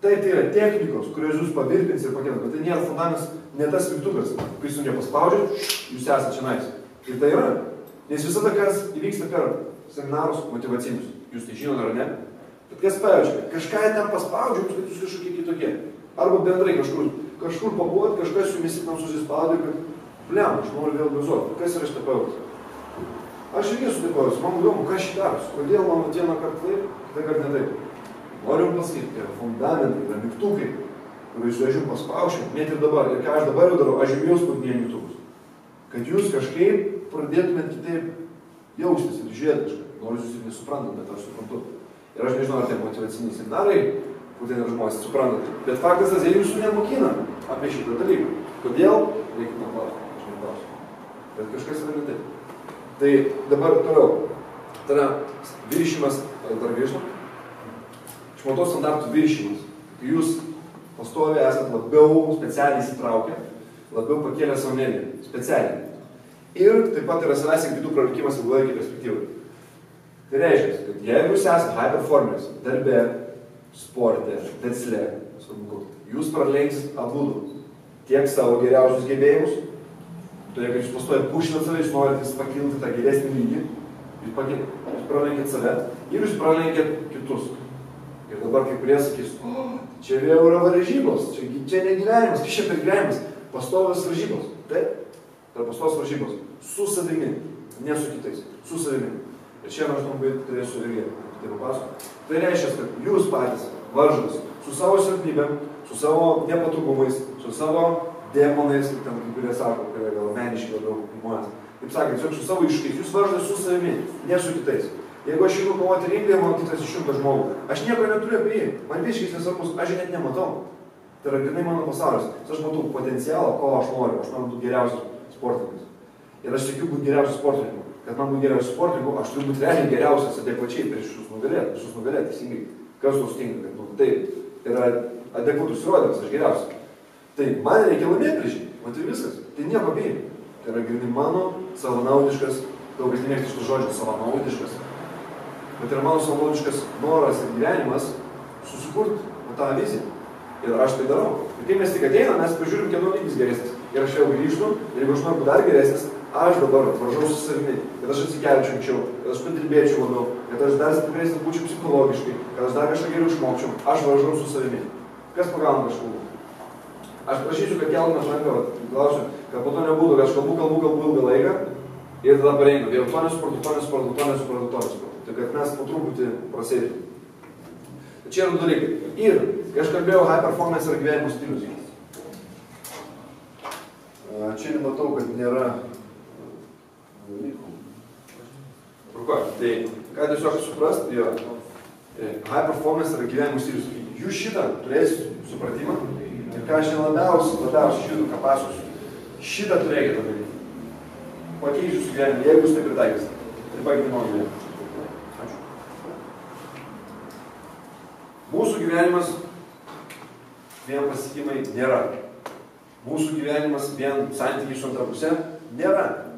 Taip, tai yra technikos, kurios jūs pavirpins ir pakels, bet tai nėra fundamentas, ne tas mygtukas. Kai jūs nepaspaudžiat, jūs esate čia nais. Ir tai yra. Nes visada kas įvyksta per seminarus motivacinius. Jūs tai žinote ar ne? Bet kas pajaučia, kažką ten paspaudžiu, kad jūs kažkokie kitokie. Arba bendrai kažkur, kažkur pabuot, kažkas jumis ten susispaudė, kad blem, aš noriu vėl gazuoti. Kas yra šitą pajautas? Aš irgi pajautas, man įdomu, kas šitą darosi, kodėl mano dieną kartą taip, kitą kartą ne taip. Noriu jums pasakyti, tai yra fundamentai, tai yra mygtukai, kuriuos aš jums paspaušiu, net ir dabar. Ir ką aš dabar jau darau, aš jums jau spaudinėjau mygtukus. Kad jūs kažkaip pradėtumėt kitaip jaustis ir žiūrėti kažką. Nors jūs ir nesuprantat, bet aš suprantu. Ir aš nežinau, ar tai motivaciniai seminarai, ten yra žmonės, suprantat. Bet faktas, kad jie jūsų nemokina apie šitą dalyką. Kodėl? Reikia paklausti, aš neklausiu. Bet kažkas yra ne taip. Tai dabar toliau. Tai yra viršimas, dar grįžtam. Išmatos standartų viršimas. Kai jūs pastoviai esate labiau specialiai įsitraukę, labiau pakėlę savo energiją. Specialiai. Ir taip pat yra savęs ir kitų praradimas ilgalaikį perspektyvą. Tai reiškia, kad jeigu jūs esate high performers, darbe, sporte, versle, jūs pralenksit abu tiek savo geriausius gebėjimus, todėl kad jūs pastoja pušinat save, jūs norite pakilti tą geresnį lygį, jūs, pakil, jūs pralenkit save ir jūs pralenkit kitus. Ir dabar kai kurie sakys, o, čia vėl yra varžybos, čia, čia ne gyvenimas, čia per gyvenimas, pastovas varžybos. Taip, tai pastovas varžybos. Su savimi, ne su kitais, su savimi. Ir čia aš labai turėsiu irgi tai papasakoti. Tai reiškia, kad jūs patys varžos su savo silpnybėm, su savo nepatogumais, su savo demonais, kaip ten kai kurie sako, kurie gal meniški labiau žmonės. Kaip sakė, tiesiog su savo iššūkiais, jūs varžote su savimi, ne su kitais. Jeigu aš einu kovoti rinkoje, man kitas išjungta žmogų, aš nieko neturiu apie jį, man visiškai nesvarbus, aš net nematau. Tai yra grinai mano pasaulis. Aš matau potencialą, ko aš noriu, aš noriu būti geriausias sportininkas. Ir aš sėkiu būti geriausias sportininku. Kad man būti geriausias sportininku, aš turiu būti realiai geriausias adekvačiai prieš visus nugalėti, visus nugalėti, teisingai. Kas nutinka, kad nu, tai yra adekvatus įrodymas, aš geriausias. Tai man reikia laimėti prieš jį, man tai viskas. Tai nieko bijai. Tai yra grinai mano savanaudiškas, daug kas nemėgsta šitą žodžią, savanaudiškas bet yra mano savotiškas noras ir gyvenimas susikurti tą viziją. Ir aš tai darau. Ir kai mes tik ateinam, mes pažiūrim, kieno lygis geresnis. Ir aš vėl grįžtu, ir jeigu aš noriu dar geresnis, aš dabar atvažiuoju su savimi, kad aš atsikelčiau anksčiau, kad aš padirbėčiau labiau, kad aš dar stipresnis būčiau psichologiškai, kad aš dar kažką geriau išmokčiau, aš važiuoju su savimi. Kas pagauna kažkokų? Aš prašysiu, kad keltumėt ranką, klausiu, kad po to nebūtų, kad aš kalbu, kalbu, kalbu ilgą laiką ir tada pareinu. Vėl to nesuprantu, to nesuprantu, to nesuprantu, to nesuprantu. Tai kad mes po truputį prasėtume. Tai čia yra dalykai. Ir, kai aš kalbėjau, high performance yra gyvenimo stilius. Čia nematau, kad nėra dalykų. Truko, tai ką tiesiog suprast, jo, high performance yra gyvenimo stilius. Jūs šitą turėsit supratimą ir ką aš labiausiai, labiausiai žinau, ką pasakosiu, šitą turėkite daryti. pakeis jūsų gyvenimą, jeigu jūs tai pritaikysite. Tai pakeitė mano gyvenimą. Ačiū. Mūsų gyvenimas vien pasitikimai nėra. Mūsų gyvenimas vien santykiai su antra pusė nėra.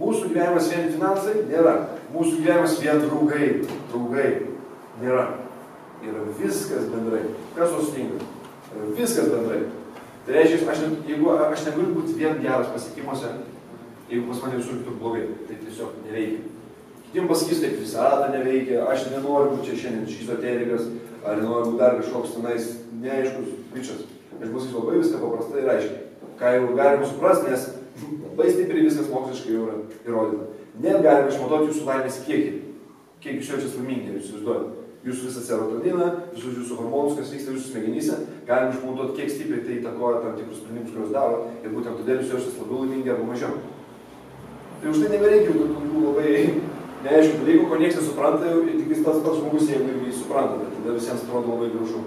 Mūsų gyvenimas vien finansai nėra. Mūsų gyvenimas vien draugai, draugai nėra. Yra viskas bendrai. Kas susitinka? Yra viskas bendrai. Tai reiškia, aš, jeigu aš negaliu būti vien geras pasiekimuose, jeigu pas mane visur kitur blogai, tai tiesiog neveikia. Kitiems pasakys, taip visada neveikia, aš nenoriu būti čia šiandien šizoterikas, ar nenoriu būti dar kažkoks tenais neaiškus bičias. Aš pasakysiu labai viską paprastai ir aiškiai. Ką jau galima suprasti, nes labai stipriai viskas moksliškai jau yra įrodyta. Net galima išmatuoti jūsų laimės kiekį. Kiek jūs jaučiatės laimingi, jūs įsivaizduojate. Jūsų visą serotoniną, visus jūsų hormonus, kas vyksta jūsų smegenyse, galima išmatuoti, kiek stipriai tai įtakoja tam tikrus sprendimus, kuriuos daro ir būtent todėl jūs jaučiatės labiau laimingi arba mažiau. Tai už tai nebereikia jau tokių labai neaiškių dalykų, ko niekas nesupranta, ir tik tas pats žmogus, jeigu jį supranta, bet tada visiems atrodo labai gražu.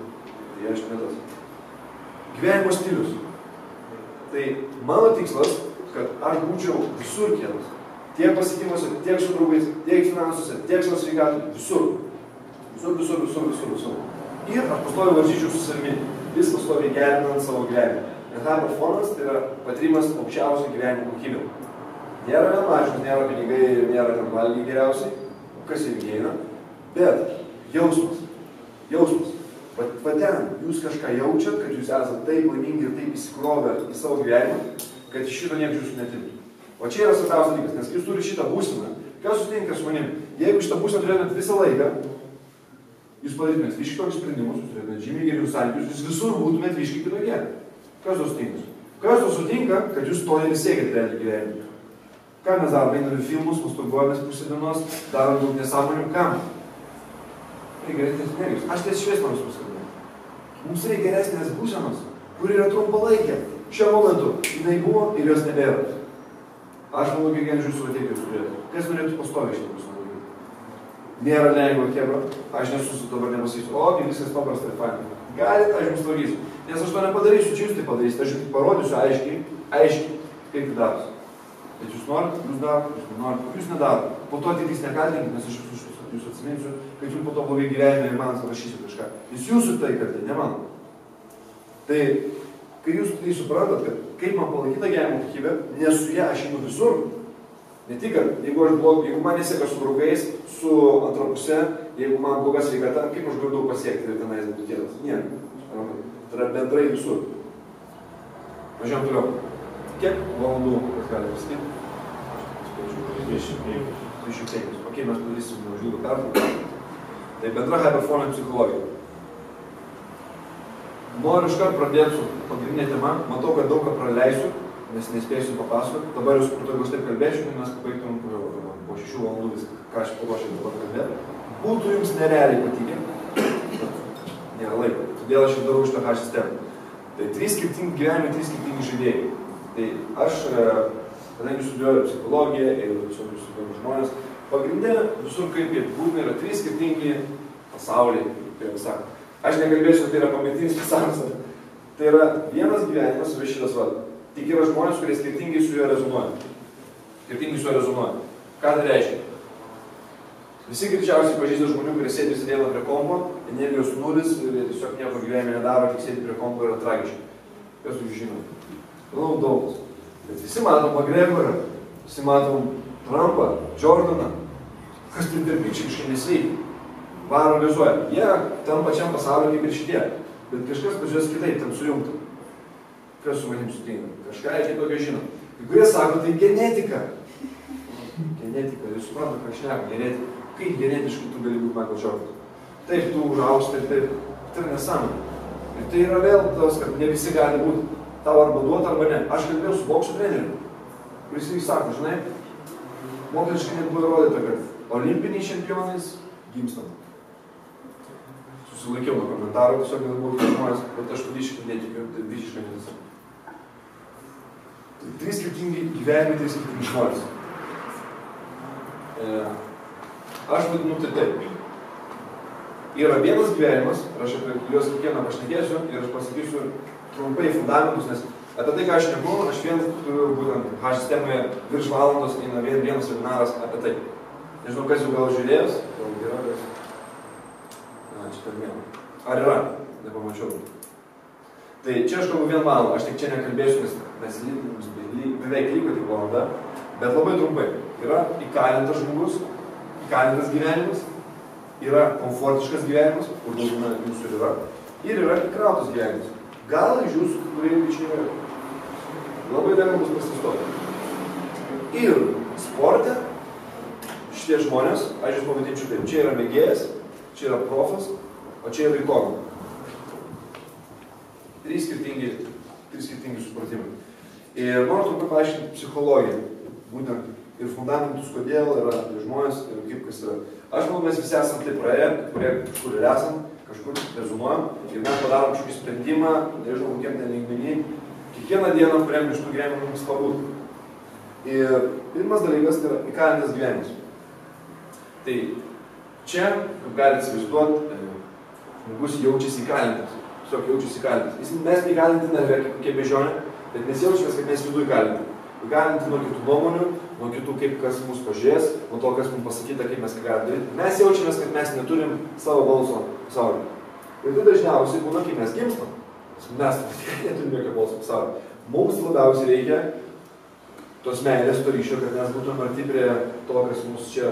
Tai aišku, ne tas. Gyvenimo stilius. Tai mano tikslas, kad aš būčiau visur kietas. Tiek pasiekimuose, tiek su draugais, tiek finansuose, tiek savo sveikatui, visur. Visur, visur, visur, visur, visur. Ir aš pastoviai varžyčiau su savimi, vis pastoviai gerinant savo gyvenimą. Nes high performance tai yra patyrimas aukščiausio gyvenimo kokybė. Nėra vien mažas, nėra pinigai ir nėra ten valgiai geriausiai, kas irgi eina, bet jausmas, jausmas. Va, va ten jūs kažką jaučiat, kad jūs esate taip laimingi ir taip įsikrovę į savo gyvenimą, kad iš šito niekas jūsų netimtų. O čia yra svarbiausias dalykas, nes jūs turite šitą būseną, kas sutinka su manim, jeigu šitą būseną turėtumėt visą laiką, jūs padarytumėt viškai tokius sprendimus, jūs turėtumėt žymiai geriau santykius, jūs visur būtumėt viškai kitokie. Kas to sutinka? Kas to sutinka, kad jūs to ir siekit realiai gyvenime? Ką mes darome, einame filmus, masturbuojamės pusę dienos, darom daug nesąmonių, kam? Reikia geresnės energijos. Aš tiesiog švies noriu pasakyti. Mums reikia geresnės būsenos, kur yra trumpalaikė. Šiuo momentu jinai buvo ir jos nebėra. Aš manau, kiekvienas jūsų tiek jūs turėtų. Kas norėtų pastoviai šitą būseną? Nėra lengva, kebra. Aš nesu dabar nepasakysiu, o, tai viskas paprasta ir fainai. Galite, aš jums tvarkysiu. Nes aš to nepadarysiu, čia jūs tai padarysite. Aš jums parodysiu aiškiai, aiškiai, kaip tai darosi. Bet jūs norite, jūs darote, jūs nenorite, jūs nedarote. Po to ateitis nekaltinkit, nes aš jūs, jūs atsiminsiu, kad jums po to blogai gyvenime ir man parašysiu kažką. Jūs jūsų tai kaltė, ne man. Tai, kai jūs tai suprantat, kad kaip man palaikyti tą gyvenimo kokybę, nes su ją aš einu visur. Ne tik, kad jeigu blog, jeigu man neseka su draugais, su antra pusė, jeigu man bloga sveikata, kaip aš galiu daug pasiekti ir tenais būtų kėdas. Ne. Tai yra bendrai visur. Važiuojam toliau. Kiek valandų, kas gali pasakyti? 25. Ok, mes padarysim neužilgą pertrauką. Tai bendra hyperfonio psichologija. Noriu iškart pradėti su pagrindinė tema. Matau, kad daug ką praleisiu, nes nespėsiu papasakoti. Dabar jūs supratau, jeigu aš taip kalbėčiau, tai mes pabaigtum po 6 valandų viską, ką aš paruošiau dabar kalbėti. Būtų jums nerealiai patikę, bet nėra laiko. Todėl aš ir darau šitą H sistemą. Tai trys skirtingi gyvenimai, trys skirtingi žaidėjai. Tai aš, kadangi studijuoju psichologiją ir visokius įdomius žmonės, pagrindė visur kaip jie būtina yra trys skirtingi pasauliai, kaip jie sako. Aš nekalbėsiu, tai yra pametinis pasaulis. Tai yra vienas gyvenimas ir šitas vad. Tik yra žmonės, kurie skirtingai su juo rezonuoja. Skirtingai su juo rezonuoja. Ką tai reiškia? Visi greičiausiai pažįsta žmonių, kurie sėdi visą dieną prie kompo, energijos nulis ir tiesiog nieko gyvenime nedaro, tik sėdi prie kompo ir yra tragiški. Kas jūs žinote? Manau, daugas. Bet visi matom McGregorą, visi matom Trumpą, Jordaną. Kas tai per pikčiškai nesveikia. Varo realizuoja. Jie tam pačiam pasauliu kaip ir šitie. Bet kažkas juos kitaip, tam sujungta. Kas su manim sutinka? Kažką jie kitokio žino. Kai kurie sako, tai genetika. Genetika, jūs suprantate, ką aš šneku, genetika. Kaip genetiškai tu gali būti Michael Jordan? Taip, tu užaugs, taip, taip. Tai nesąmonė. Ir tai yra vėl tas, kad ne visi gali būti tau arba duoti, arba ne. Aš kalbėjau su bokso treneriu, kuris jis sako, žinai, moksliškai net buvo įrodyta, kad olimpiniais čempionais gimstam. Susilaikiau nuo komentarų, tiesiog kad buvo žmonės, bet aš visiškai netikiu, tai visiškai netikiu. Tai trys skirtingi gyvenimai, trys skirtingi žmonės. E, aš vadinu tai taip. Yra vienas gyvenimas, ir aš apie juos kiekvieną pašnekėsiu ir aš pasakysiu trumpai fundamentus, nes Apie tai, ką aš nebu, aš vien turiu būtent H sistemoje virš valandos eina vien vienas webinaras apie tai. Nežinau, kas jau gal žiūrėjęs, gal yra, kas. Čia per vieną. Ar yra? Nepamačiau. Tai čia aš kalbu vien valandą, aš tik čia nekalbėsiu, nes mes lygimus beveik liko tik valanda, bet labai trumpai. Yra įkalintas žmogus, įkalintas gyvenimas, yra komfortiškas gyvenimas, kur dauguma jūsų yra, ir yra įkrautas gyvenimas. Gal iš jūsų, kurie yra, labai lengva bus pasistoti. Ir sporte šitie žmonės, aš jūs pavadinčiau taip, čia yra mėgėjas, čia yra profas, o čia yra ikona. Trys skirtingi, trys skirtingi supratimai. Ir noriu trumpai paaiškinti psichologiją, būtent ir fundamentus, kodėl yra žmonės ir kaip kas yra. Aš manau, mes visi esame tai praėję, kurie kažkur ir esam, kažkur rezonuojam ir mes padarom kažkokį sprendimą, nežinau, kokiam ten lygmenį, kiekvieną dieną, kuriam iš tų gyvenimų mums pabūtų. Ir pirmas dalykas tai yra įkalintas gyvenimas. Tai čia, kaip galite įsivaizduoti, žmogus jaučiasi įkalintas. Tiesiog jaučiasi įkalintas. Jis mes įkalinti nėra kokie bežionė, bet mes jaučiamės, kad mes viduje įkalinti. Įkalinti nuo kitų nuomonių, nuo kitų, kaip kas mus pažiūrės, nuo to, kas mums pasakyta, kaip mes ką galime daryti. Mes jaučiamės, kad mes neturim savo balso pasaulyje. Ir tai dažniausiai būna, kai mes gimstam. Mes tikrai [LAUGHS] neturim jokio balso pasaulyje. Mums labiausiai reikia tos meilės, to ryšio, kad mes būtume arti prie to, kas mums čia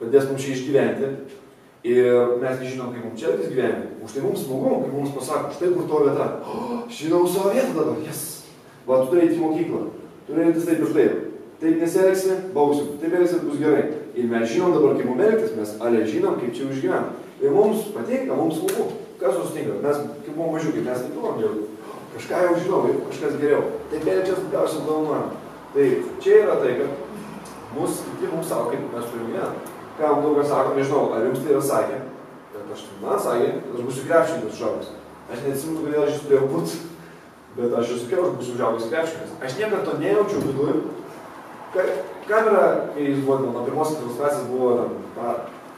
padės mums čia išgyventi. Ir mes nežinom, kaip mums čia elgtis gyvenime. Už tai mums smagu, kai mums pasako, štai kur to vieta. [GASPS] O, žinau savo vietą dabar, jas. Yes. Va, tu turi eiti į mokyklą. Turi elgtis taip ir taip. Taip nesielgsi, bausim. Taip elgsis, bus gerai. Ir mes žinom dabar, kaip mums elgtis, mes ale žinom, kaip čia išgyventi. Ir mums patinka, mums smagu. Kas susitinka? Mes, kaip buvom mažiukai, mes taip buvom jau. [GASPS] Kažką jau žinom, kažkas geriau. Taip elgtis, gausim planuojam. Tai čia yra tai, kad mus kiti mums sako, kaip mes turime gyventi. Man daug kas sako, nežinau, ar jums tai yra sakę. Bet aš, man sakė, kad aš būsiu krepšininkas užaugęs. Aš neatsimenu, kodėl aš turėjau būti bet aš esu kiek aš būsiu užaugęs krepšininkas. Aš niekada to nejaučiau viduje. Ka kamera, kai jis buvo nuo pirmos iliustracijos, buvo tam, ta,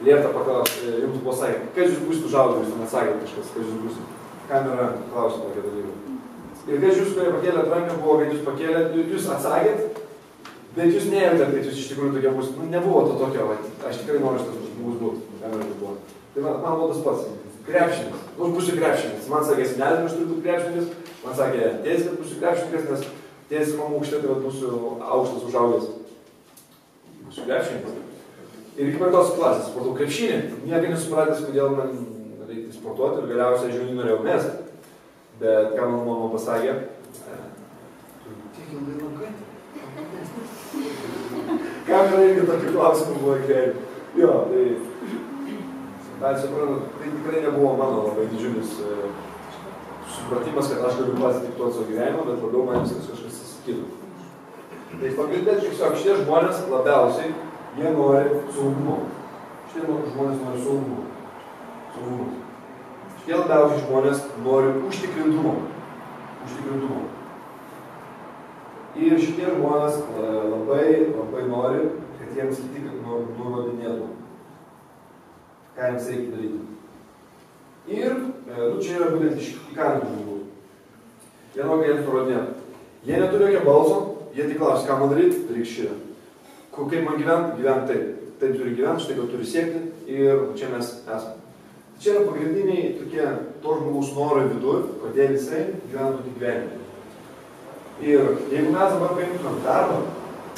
liepta paklaus, e, jums buvo sakė, kas jūs būsite užaugę, jūs man sakė kažkas, kas jūs būsite. Kamera klausė tokio dalyko. Ir kai jūs, kurie pakėlėt ranką, buvo, kad jūs pakėlėt, jūs atsakėt, bet jūs nejautėt, kad jūs iš tikrųjų tokie bus. Nu, nebuvo to tokio, va, aš tikrai noriu šitas žmogus būti. Tai man, man buvo tas pats. Krepšininkas. Nu, aš būsiu krepšininkas. Man sakė, senelis, aš turiu būti krepšininkas. Man sakė, tėtis, kad būsiu krepšininkas, nes tėtis mamų aukštė, tai būsiu aukštas užaugęs. Būsiu krepšininkas. Ir iki penktos klasės sportau krepšinį. Niekai nesupratęs, kodėl man reikia sportuoti ir galiausiai žiūrėjau, norėjau mest. Bet ką mano mama pasakė, tiek ilgai lankai. Kamera irgi tokių klausimų buvo keli. Jo, tai, bet suprantu, tai tikrai nebuvo mano labai didžiulis supratimas, kad aš galiu pats diktuoti savo gyvenimą, bet labiau man viskas kažkas atsisakytų. Tai pagrindė, tiesiog šitie žmonės labiausiai, jie nori saugumo. Šitie žmonės nori saugumo. Saugumo. Šitie labiausiai žmonės nori užtikrintumo. Užtikrintumo. Ir šitie žmonės e, labai, labai nori, kad jiems kiti nurodinėtų, ką jiems reikia daryti. Ir, e, nu, čia yra būtent iš įkalintų žmonių. Jie nori, kad jiems nurodinėtų. Jie neturi jokio balso, jie tik klausia, ką man daryti, daryk šitą. Kaip man gyventi, gyventi taip. Taip turi gyventi, štai ko turi siekti ir čia mes esame. Čia yra pagrindiniai tokie to žmogaus norai viduje, kodėl jisai gyventų tik gyvenimą. Ir jeigu mes dabar paimtumėm darbą,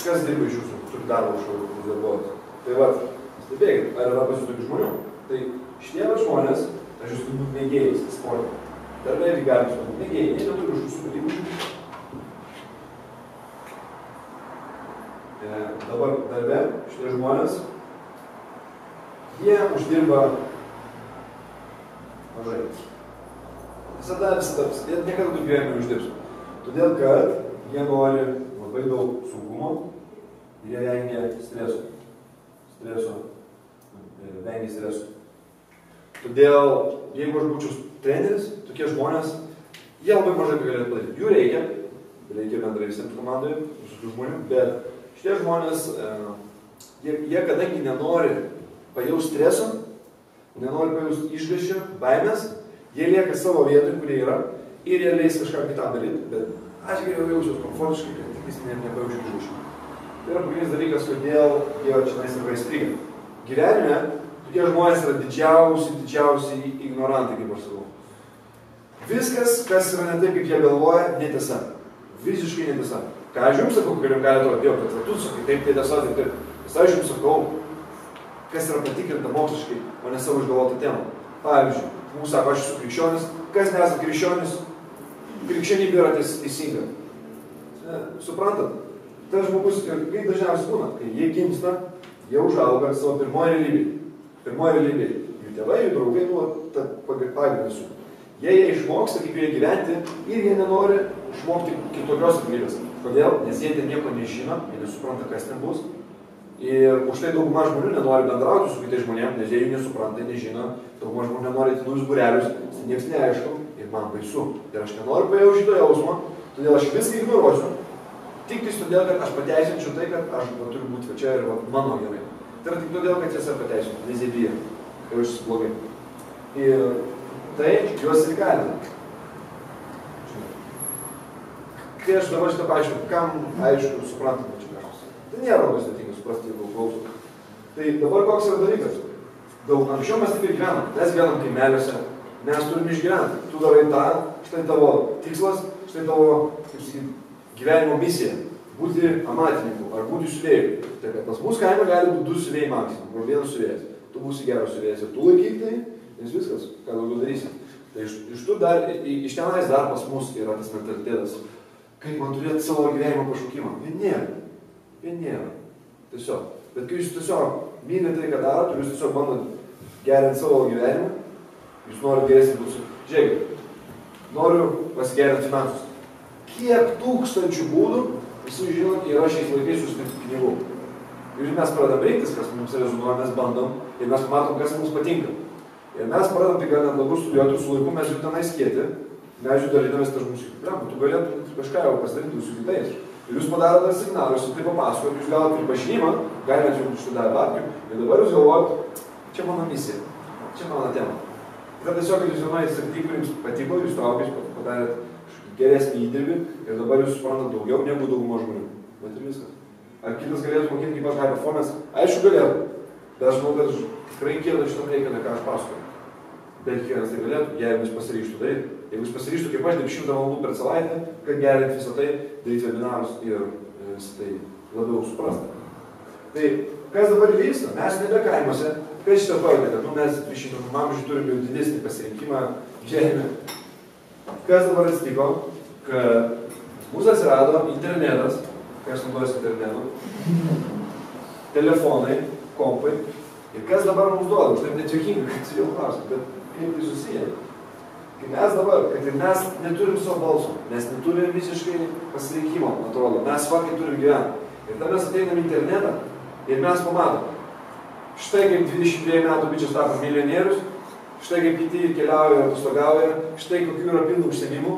kas dirba iš jūsų, turi darbą už darbuotojus. Tai va, stebėkit, ar yra pas jūs tokių žmonių. Tai šitie žmonės Aš esu turbūt mėgėjas sporto. Darbe irgi galim sakyti, mėgėjai, jie neturi kažkokių įgūdžių. E, dabar darbe šitie žmonės, jie uždirba mažai. Visada, visada, jie niekada tų gyvenimų uždirbs. Todėl, kad jie nori labai daug saugumo ir jie vengia streso. Streso, e, vengia streso. Todėl, jeigu aš būčiau treneris, tokie žmonės, jie labai mažai galėtų padaryti. Jų reikia, reikia bendrai visiems komandai, visokių žmonių, bet šitie žmonės, e, jie, jie kadangi nenori pajausti streso, nenori pajausti išgašio, baimės, jie lieka savo vietoj, kurie yra ir jie leis kažką kitą daryti, bet aš geriau jaučiuosi komfortiškai, kad tik jis ne, nepajaučiu žučių. Tai yra pagrindinis dalykas, kodėl jie čia yra įstrigę. Gyvenime tokie žmonės yra didžiausi, didžiausi ignorantai, kaip aš sakau. Viskas, kas yra ne taip, kaip jie galvoja, netiesa. Visiškai netiesa. Ką aš jums sakau, kuriam gali atrodyti, jo, bet tu sakai, taip, tai tiesa, taip, taip. Vis aš jums sakau, kas yra patikrinta moksliškai, o ne savo išgalvota tema. Pavyzdžiui, mums sako, aš esu krikščionis, kas nesate krikščionis, krikščionybė yra teisinga. Suprantat? Tas žmogus, kaip dažniausiai būna, kai jie gimsta, jie užauga savo pirmoje realybėje. Pirmoje realybėje. Jų tėvai, jų draugai, nu, ta pagrindas jų. Jie, jie išmoksta, kaip jie gyventi ir jie nenori išmokti kitokios realybės. Kodėl? Nes jie ten nieko nežino, jie nesupranta, kas ten bus. Ir už tai dauguma žmonių nenori bendrauti su kitais žmonėmis, nes jie jų nesupranta, nežino. Dauguma žmonių nenori į naujus burelius, nes niekas neaišku man baisu. Ir aš nenoriu pajausti šito jausmo, todėl aš viską ignoruosiu. Tik tais todėl, kad aš pateisinčiau tai, kad aš va, turiu būti va čia ir va, mano gerai. Tai yra tik todėl, kad jie save pateisino, nes jie bijo, jaučiasi blogai. Ir tai juos ir galina. Kai aš dabar šitą paaiškinu, kam aišku, suprantama čia kažkas. Tai nėra labai sudėtinga suprasti, jeigu klauso. Tai dabar koks yra dalykas? Daug anksčiau mes taip ir gyvenam. Mes gyvenam kaimeliuose, mes turim išgyventi. Tu darai tą, štai tavo tikslas, štai tavo, kaip sakyti, gyvenimo misija - būti amatininku ar būti siuvėju. Tai kad pas mus kaime gali būti du siuvėjai maksimum, ar vienas siuvėjas. Tu būsi geras siuvėjas ir tu laikyk tai, nes viskas, ką daugiau darysi. Tai iš, iš, dar, iš tenais dar pas mus yra tas mentalitetas, kaip man turėti savo gyvenimo pašaukimą. Vien nėra. Vien nėra. Tiesiog. Bet kai jūs tiesiog mylite tai, ką darote, jūs tiesiog bandot gerinti savo gyvenimą, jūs norite geresnį būti. Žiūrėkit, noriu pasigerinti finansus. Kiek tūkstančių būdų, visi žinot, yra šiais laikais užsidirbti pinigų. Ir mes pradedam rinktis, kas mums rezonuoja, mes bandom ir mes matom, kas mums patinka. Ir mes pradedam tai gal neblogus studijuoti, su laiku mes jų tenai skėti, mes jų dalinamės tas mūsų problemų, tu galėtum kažką jau pasidaryti su kitais. Ir jūs padarote signalus, tai papasakot, jūs gavote pripažinimą, galite jums šitą babkių, ir dabar jūs galvojat, čia mano misija, čia mano tema. Ir tiesiog jūs vienoje srity, kur jums patiko, jūs traukės, padarėt geresnį įdirbį ir dabar jūs suprantate daugiau negu dauguma žmonių. Bet ir viskas. Ar kitas galėtų mokyti kaip aš high performance? Aišku, galėtų. Bet aš manau, kad tikrai kyla šitam reikalui, ką aš pasakoju. Bet kiekvienas tai galėtų, jeigu jis pasiryštų daryti. Jeigu jis pasiryštų, kaip aš, 100 valandų per savaitę, kad gerinti visą tai, daryti webinarus ir visą tai labiau suprasti. Tai kas dabar vyksta? Mes nebe kaimuose. Kas šitą kad nu, mes 200 amžių turim jau didesnį pasirinkimą žemė. Kas dabar atsitiko? Kad mūsų atsirado internetas, kas naudojasi internetu, telefonai, kompai. Ir kas dabar mums duoda? Tai nečiakinga, kad su jau klausim, bet kaip tai susiję? Kai mes dabar, kad ir mes neturim savo balso, mes neturim visiškai pasirinkimo, atrodo, mes faktai turim gyventi. Ir tada mes ateinam internetą ir mes pamatom. Štai kaip 22 metų bičias tapo milijonierius, štai kaip kiti keliauja, atostogauja, štai kokių yra pilnų užsienimų.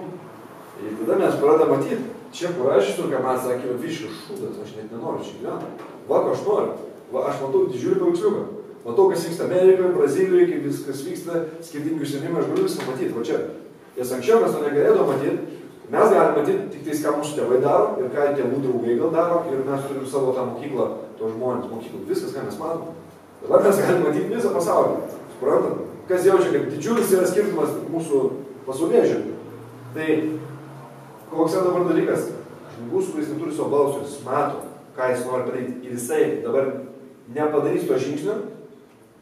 Ir tada mes pradedame matyti, čia kur aš esu, ką man sakė, visiškas šūdas, aš net nenoriu čia gyventi. Va, ko aš noriu. Va, aš matau didžiulį paveiksliuką. Matau, kas vyksta Amerikoje, Brazilijoje, kaip viskas vyksta, skirtingi užsienimai, aš galiu viską matyti, va čia. Nes anksčiau mes to negalėdome matyti, mes galime matyti tik tai, ką mūsų tėvai daro ir ką tėvų draugai gal daro ir mes turim savo tą mokyklą, tos žmonės, mokyklą, viskas, ką mes matom. Dabar mes galime matyti visą pasaulį. Suprantam? Kas jaučia, kad didžiulis yra skirtumas mūsų pasaulyje žiūrint. Tai koks yra dabar dalykas? Žmogus, kuris neturi savo balsų, jis mato, ką jis nori padaryti. Ir jisai dabar nepadarys to žingsnio,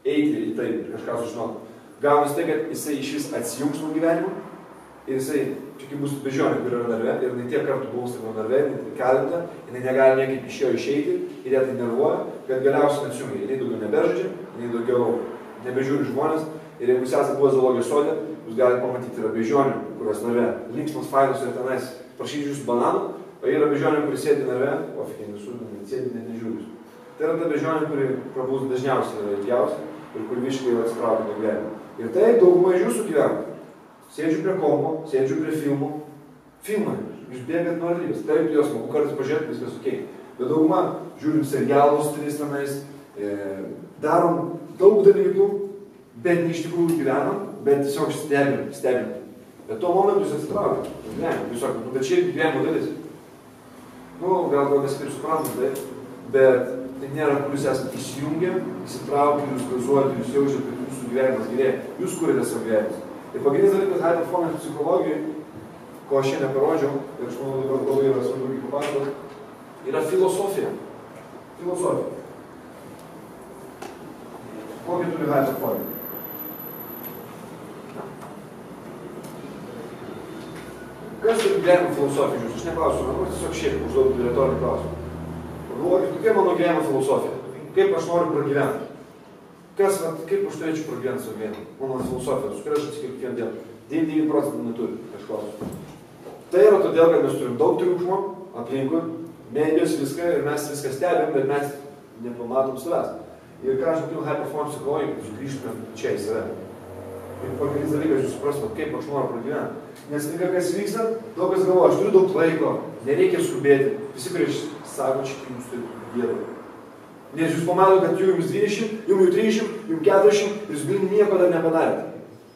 eiti į tai ir kažką sužinoti. Gaunasi tai, kad jisai iš vis atsijungs nuo gyvenimo ir jisai, čia kaip bus bežionė, kur yra narve, ir jinai tiek kartų buvo savo narve, jinai kalinta, jinai negali niekaip iš jo išeiti ir ją tai nervuoja, kad galiausiai atsijungia. Jinai daugiau nebežaidžia, jinai daugiau nebežiūri žmonės ir jeigu jūs esate buvę zoologijos sode, jūs galite pamatyti yra bežionių, kurios narve, linksmas fainas ir tenais prašyti jūsų bananų, o yra bežionė, kuris sėdi narve, o fikiai visur, sėdi, net nežiūri. Tai yra ta bežionė, kuri prabūs dažniausiai yra ilgiausia ir kur viškai yra atsitraukia nuo gyvenimo. Ir tai dauguma iš jūsų gyvena. Sėdžiu prie kompo, sėdžiu prie filmų. Filmai, jūs bėgat nuo realybės. Taip, jos smagu kartais pažiūrėti, viskas ok. Bet dauguma žiūrim serialus, trys tenais, e, darom daug dalykų, bet iš tikrųjų gyvenam, bet tiesiog stebim, stebim. Bet tuo momentu jūs atsitraukia. Ne, jūs sakote, nu, bet čia gyvenimo dalis. Nu, gal gal mes taip suprantate, bet tai nėra, kur jūs esate įsijungę, įsitraukę, jūs gazuojate, jūs jaučiate, kad jūsų gyvenimas gerėja. Jūs kūrėte savo gyvenimus. Ir pagrindinis dalykas, high performance psichologijai, ko aš šiandien parodžiau, ir aš manau, dabar labai yra svarbu irgi papasakoti, yra filosofija. Filosofija. Kokią turi high performance? Kas yra gyvenimo filosofija? Aš neklausiu, man tiesiog šiaip užduodu retorinį klausimą. Pagalvokit, kokia mano gyvenimo filosofija? Kaip aš noriu pragyventi? Kas, vat, kaip aš turėčiau pragyventi savo gyvenimą? Mano filosofija, su kuria aš atsikeliu kiekvieną dieną. 99 procentų neturi, aš klausiu. Tai yra todėl, kad mes turim daug triukšmo aplinkui, medijos viską ir mes viską stebim, bet mes nepamatom savęs. Ir ką aš vadinu high performance psichologija, kad sugrįžtume čia į save. Ir pagrindinis dalykas, jūs suprastumėt, kaip aš noriu pragyventi. Nes tai, kas vyksta, daug kas galvoja, aš turiu daug laiko, nereikia skubėti. Visi prieš sako, čia jums turi dievai. Nes jūs pamatote, kad jums 20, jums jau 30, jums 40 ir jūs gal nieko dar nepadarėte.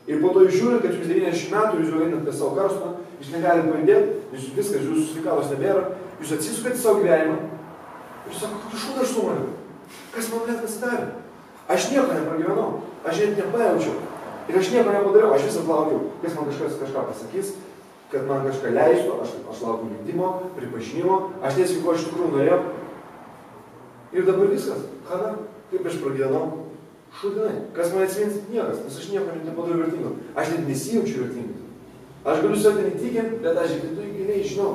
Ir po to jūs žiūrite, kad jums 90 metų, jūs jau einate prie savo karsto, jūs negalite pajudėti, jūs viskas, jūsų sveikatos nebėra, jūs atsisukate savo gyvenimą ir sakote, šūdą aš su manimi. Kas man net pasidarė? Aš nieko nepragyvenau, aš net nepajaučiau. Ir aš nieko nepadariau, aš visą laukiu, kas man kažkas kažką pasakys, kad man kažką leistų, aš, aš laukiu leidimo, pripažinimo, aš nesiu, ko aš iš tikrųjų norėjau. Ir dabar viskas, kada, kaip aš pragyvenau, šūdinai. Kas man atsimins? Niekas, nes aš nieko nepadariau vertingo. Aš net nesijaučiu vertingas. Aš galiu savai netikėti, bet aš viduje giliai žinau.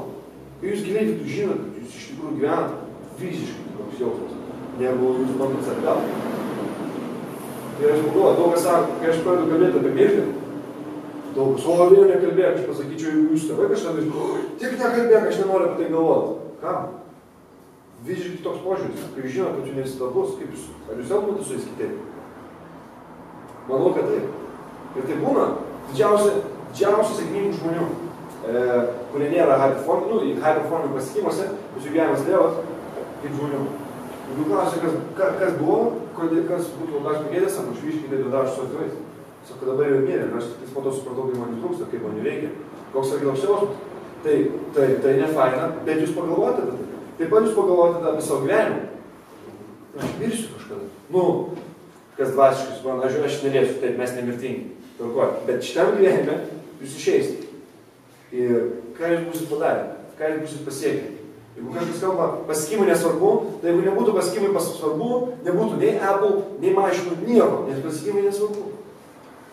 Ir jūs giliai viduje žinote, kad jūs iš tikrųjų gyvenate fiziškai toks jausmas, negu jūs bandote atgal. Ir aš galvoju, daug kas sako, kai aš pradedu kalbėti apie mirtį, daug kas, o vėl nekalbėk, aš pasakyčiau, jeigu jūs tėvai kažką darys, tik nekalbėk, aš nenoriu apie tai galvoti. Kam? Visiškai toks požiūris, kai žino, kad jūs nesitarbus, kaip jūs, ar jūs elgtumėte su jais kitaip? Manau, kad taip. Ir tai būna didžiausia, didžiausia sėkmingų žmonių, e, kurie nėra high performing, nu, high performing pasiekimuose, bet jų gyvenimas lėvas, kaip žmonių. Jeigu klausia, kas, kas, kas buvo, kodėl kas būtų aš pagėdęs, sako, išvyškiai tai dar aš su atvais. Sako, dabar jau mirė, ir aš tik po to supratau, kaip man trūksta, kaip man reikia. Koks yra jausmas. Tai, tai, tai ne faina, bet jūs pagalvojate apie tai. Taip pat jūs pagalvojate apie savo gyvenimą. Aš mirsiu kažkada. Nu, kas dvasiškai, man, aš, aš nelėsiu, taip, mes nemirtingi. Tvarkuoju. Bet šitam gyvenime jūs išeisite. Ir ką jūs būsit padarę, ką jūs būsit pasiekę. Jeigu kažkas kalba, pasiekimai nesvarbu, tai jeigu nebūtų pasiekimai svarbu, nebūtų nei Apple, nei mašinų, nieko, nes pasiekimai nesvarbu.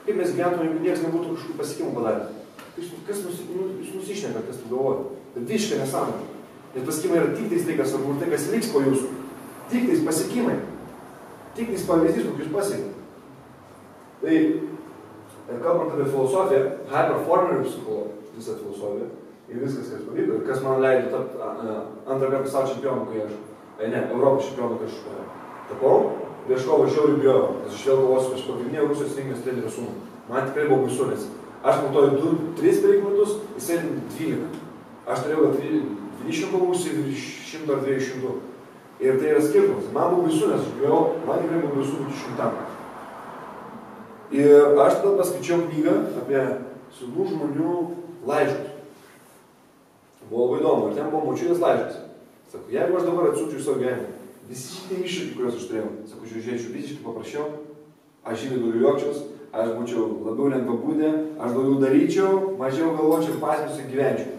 Kaip mes gyventume, jeigu niekas nebūtų kažkokių pasiekimų padaręs? Kas nu, nusišneka, kas tu galvoji? Bet visiškai nesąmonė. Nes pasiekimai yra tik tai, kas svarbu, ir tai, kas liks po jūsų. Tik tais pasiekimai. Tik tais pavyzdys, kokį jūs pasiekite. Tai, kalbant apie filosofiją, high performer psichologija, visa filosofija, ir viskas, kas pavyko, ir kas man leido tapti antrą kartą pasaulio čempionu, kai aš, ne, Europos čempionu, kai aš tapau, prieš kovą žiauriai bijojau, nes aš vėl kovosiu prieš pagrindinę Rusijos rinktinės trenerio sūnų. Man tikrai buvo baisu, nes aš matuoju 2-3 per metus, jisai 12. Aš turėjau gal 20 kovų, jisai 100 ar 200. Ir tai yra skirtumas. Man buvo baisu, nes aš bijojau, man tikrai buvo būti šimtam. Ir aš tada paskaičiau knygą apie senų žmonių laiškus. Buvo labai įdomu. Ir ten buvo močiutės laiškas. Sako, jeigu aš dabar atsukčiau savo gyvenimą, visi šitie iššūkiai, kuriuos aš turėjau, sako, žiūrėčiau visiškai paprasčiau, aš žymiai daugiau juokčiaus, aš būčiau labiau lengvabūdė, aš daugiau daryčiau, mažiau galvočiau ir gyvenčiau.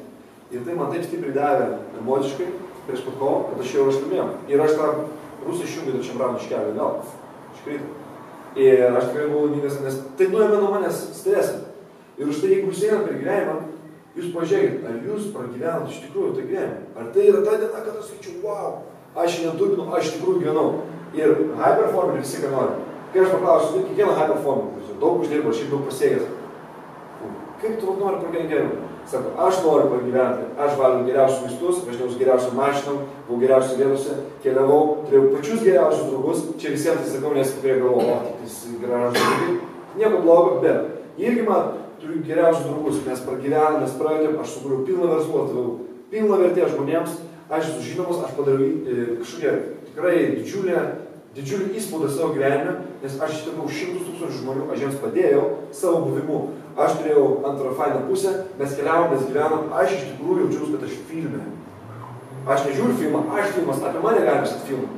Ir tai man taip stipriai davė emociškai prieš pat kovą, kad aš jau raštumėjau. Ir aš tą rusą išjungiu, tačiau braunį iškelį gal. Iškritau. Ir aš tikrai buvau laimingas, nes tai nuėmė nuo manęs stresą. Ir už tai, jeigu jūs einat per gyvenimą, Jūs pažiūrėkit, ar jūs pragyvenat iš tikrųjų tą gyvenimą. Ar tai yra ta diena, kad aš sakyčiau, wow, aš nedubinu, aš iš tikrųjų gyvenau. Ir high performer visi, ką nori. Kai aš paklausiu, tai kiekvieną kuris daug uždirba, šiaip daug pasiekęs. Kaip tu nori pragyventi gyvenimą? Sako, aš noriu pragyventi, aš valgiau geriausius maistus, važinėjau geriausią mašiną, buvau geriausiose vietose, keliavau, turėjau pačius geriausius draugus, čia visiems tai sakau, nes kurie galvoja, o, tik gražus draugai, nieko blogo, bet irgi man turiu geriausius draugus, mes pragyvenom, mes praeitėm, aš sukūriau pilną verslą, atviau pilną vertę žmonėms, aš esu žinomas, aš padariau e, kažkokią tikrai didžiulę, didžiulį įspūdį savo gyvenime, nes aš ištikau šimtus tūkstančių žmonių, aš jiems padėjau savo buvimu. Aš turėjau antrą fainą pusę, mes keliavom, mes gyvenom, aš iš tikrųjų jaučiausi, kad aš filme. Aš nežiūriu filmą, aš filmas, apie mane galima sakyti filmą.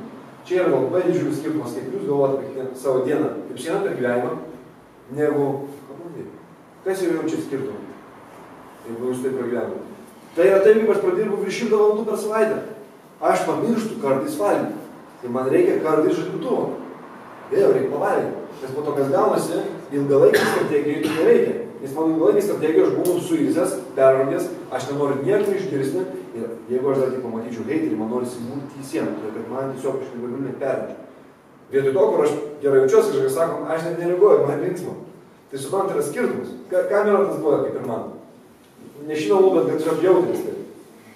Čia yra labai didžiulis skirtumas, kaip jūs galvojate apie savo dieną, kaip šiandien per gyvenimą, negu, kas jau jaučia skirtumą, jeigu jūs taip pragyvenate. Tai yra taip, kaip aš pradirbu virš šimtą valandų per savaitę. Aš pamirštu kartais valgyti. Tai man reikia kartais žadintuvo. Vėl reikia pavalgyti. Nes po to, kas gaunasi, ilgalaikį strategiją tai nereikia. Nes mano ilgalaikį strategiją aš buvau suirzęs, pervargęs, aš nenoriu nieko išgirsti. Ir jeigu aš dar tik pamatyčiau heiterį, man norisi būti sieną, todėl kad man tiesiog aš negaliu net perimti. Vietoj to, kur aš gerai jaučiuosi, kažkas sakom, aš net nereaguoju, man linksma. Tai suprantate, yra skirtumas. Ka, kam yra tas buvo, kaip ir man? Nežinau, bet kad tiesiog jautėsi taip.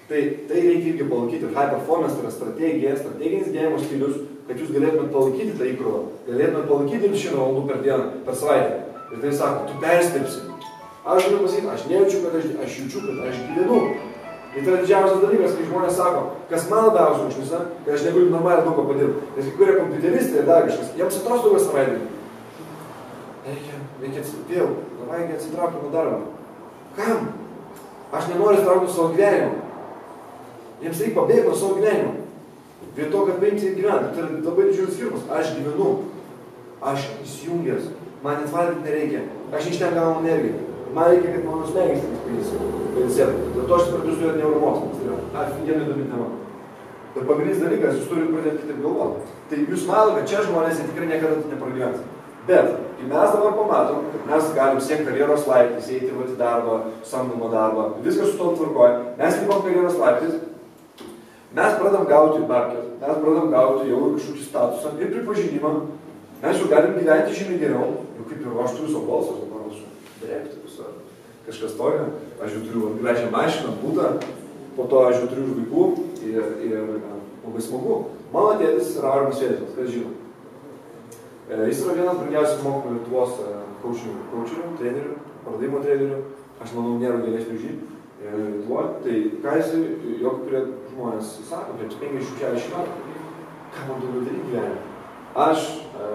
Tai, tai reikia irgi palaikyti. High performance tai yra strategija, strateginis gyvenimo stilius, kad jūs galėtumėte palaikyti tą įkrovą, galėtumėte palaikyti 20 valandų per dieną, per savaitę. Ir tai sako, tu perstepsi. Aš galiu pasakyti, aš nejaučiu, kad aš, aš jaučiu, kad aš gyvenu. Ir tai yra didžiausias dalykas, kai žmonės sako, kas man labiausiai užmisa, kad aš negaliu normaliai daug ko padirbti. Nes kai kurie kompiuteristai ir dar kažkas, jiems atostogos savaitgalį. Reikia, reikia vėl, davai atsitraukti nuo darbo. Kam? Aš nenoriu traukti savo gyvenimą. Jiems reikia pabėgti nuo savo gyvenimo. Vien to, kad paimti ir gyventi. Tai yra labai didžiulis skirtumas. Aš gyvenu. Aš įsijungęs. Man net valgyti nereikia. Aš iš ten gaunu energiją. Man reikia, kad mano smegenys pailsėtų. Dėl to aš studijuoti neuromokslas. Tai yra aфиgenai įdomi tema. Ir pagrindinis dalykas, jūs turite pradėti kitaip galvoti. Tai jūs manote, kad čia žmonės tikrai niekada nepragyvens. Bet, kai mes dabar pamatom, kad mes galim siekti karjeros laiptais, eiti į darbą, samdomą darbą, viskas su to tvarkoja, mes lipam karjeros laiptais, mes pradam gauti babkės, mes pradam gauti jau kažkokį statusą ir pripažinimą, mes jau galim gyventi žymiai geriau, jau kaip ir aš turiu savo balsą, dabar esu direktorius kažkas tokio, aš jau turiu gražią mašiną, būtą, po to aš jau turiu vaikų ir, ir labai smagu. Mano tėtis yra Armas Vėlimas, kas žino. E, jis yra vienas brangiausių mokomų Lietuvos coacherių, trenerių, pardavimo trenerių, aš manau, nėra geresnių žinių. Lietuvoj, tai ką jis, jo kurie žmonės sako, prieš 50-60 metų, ką man daugiau daryti gyvenime. Aš e,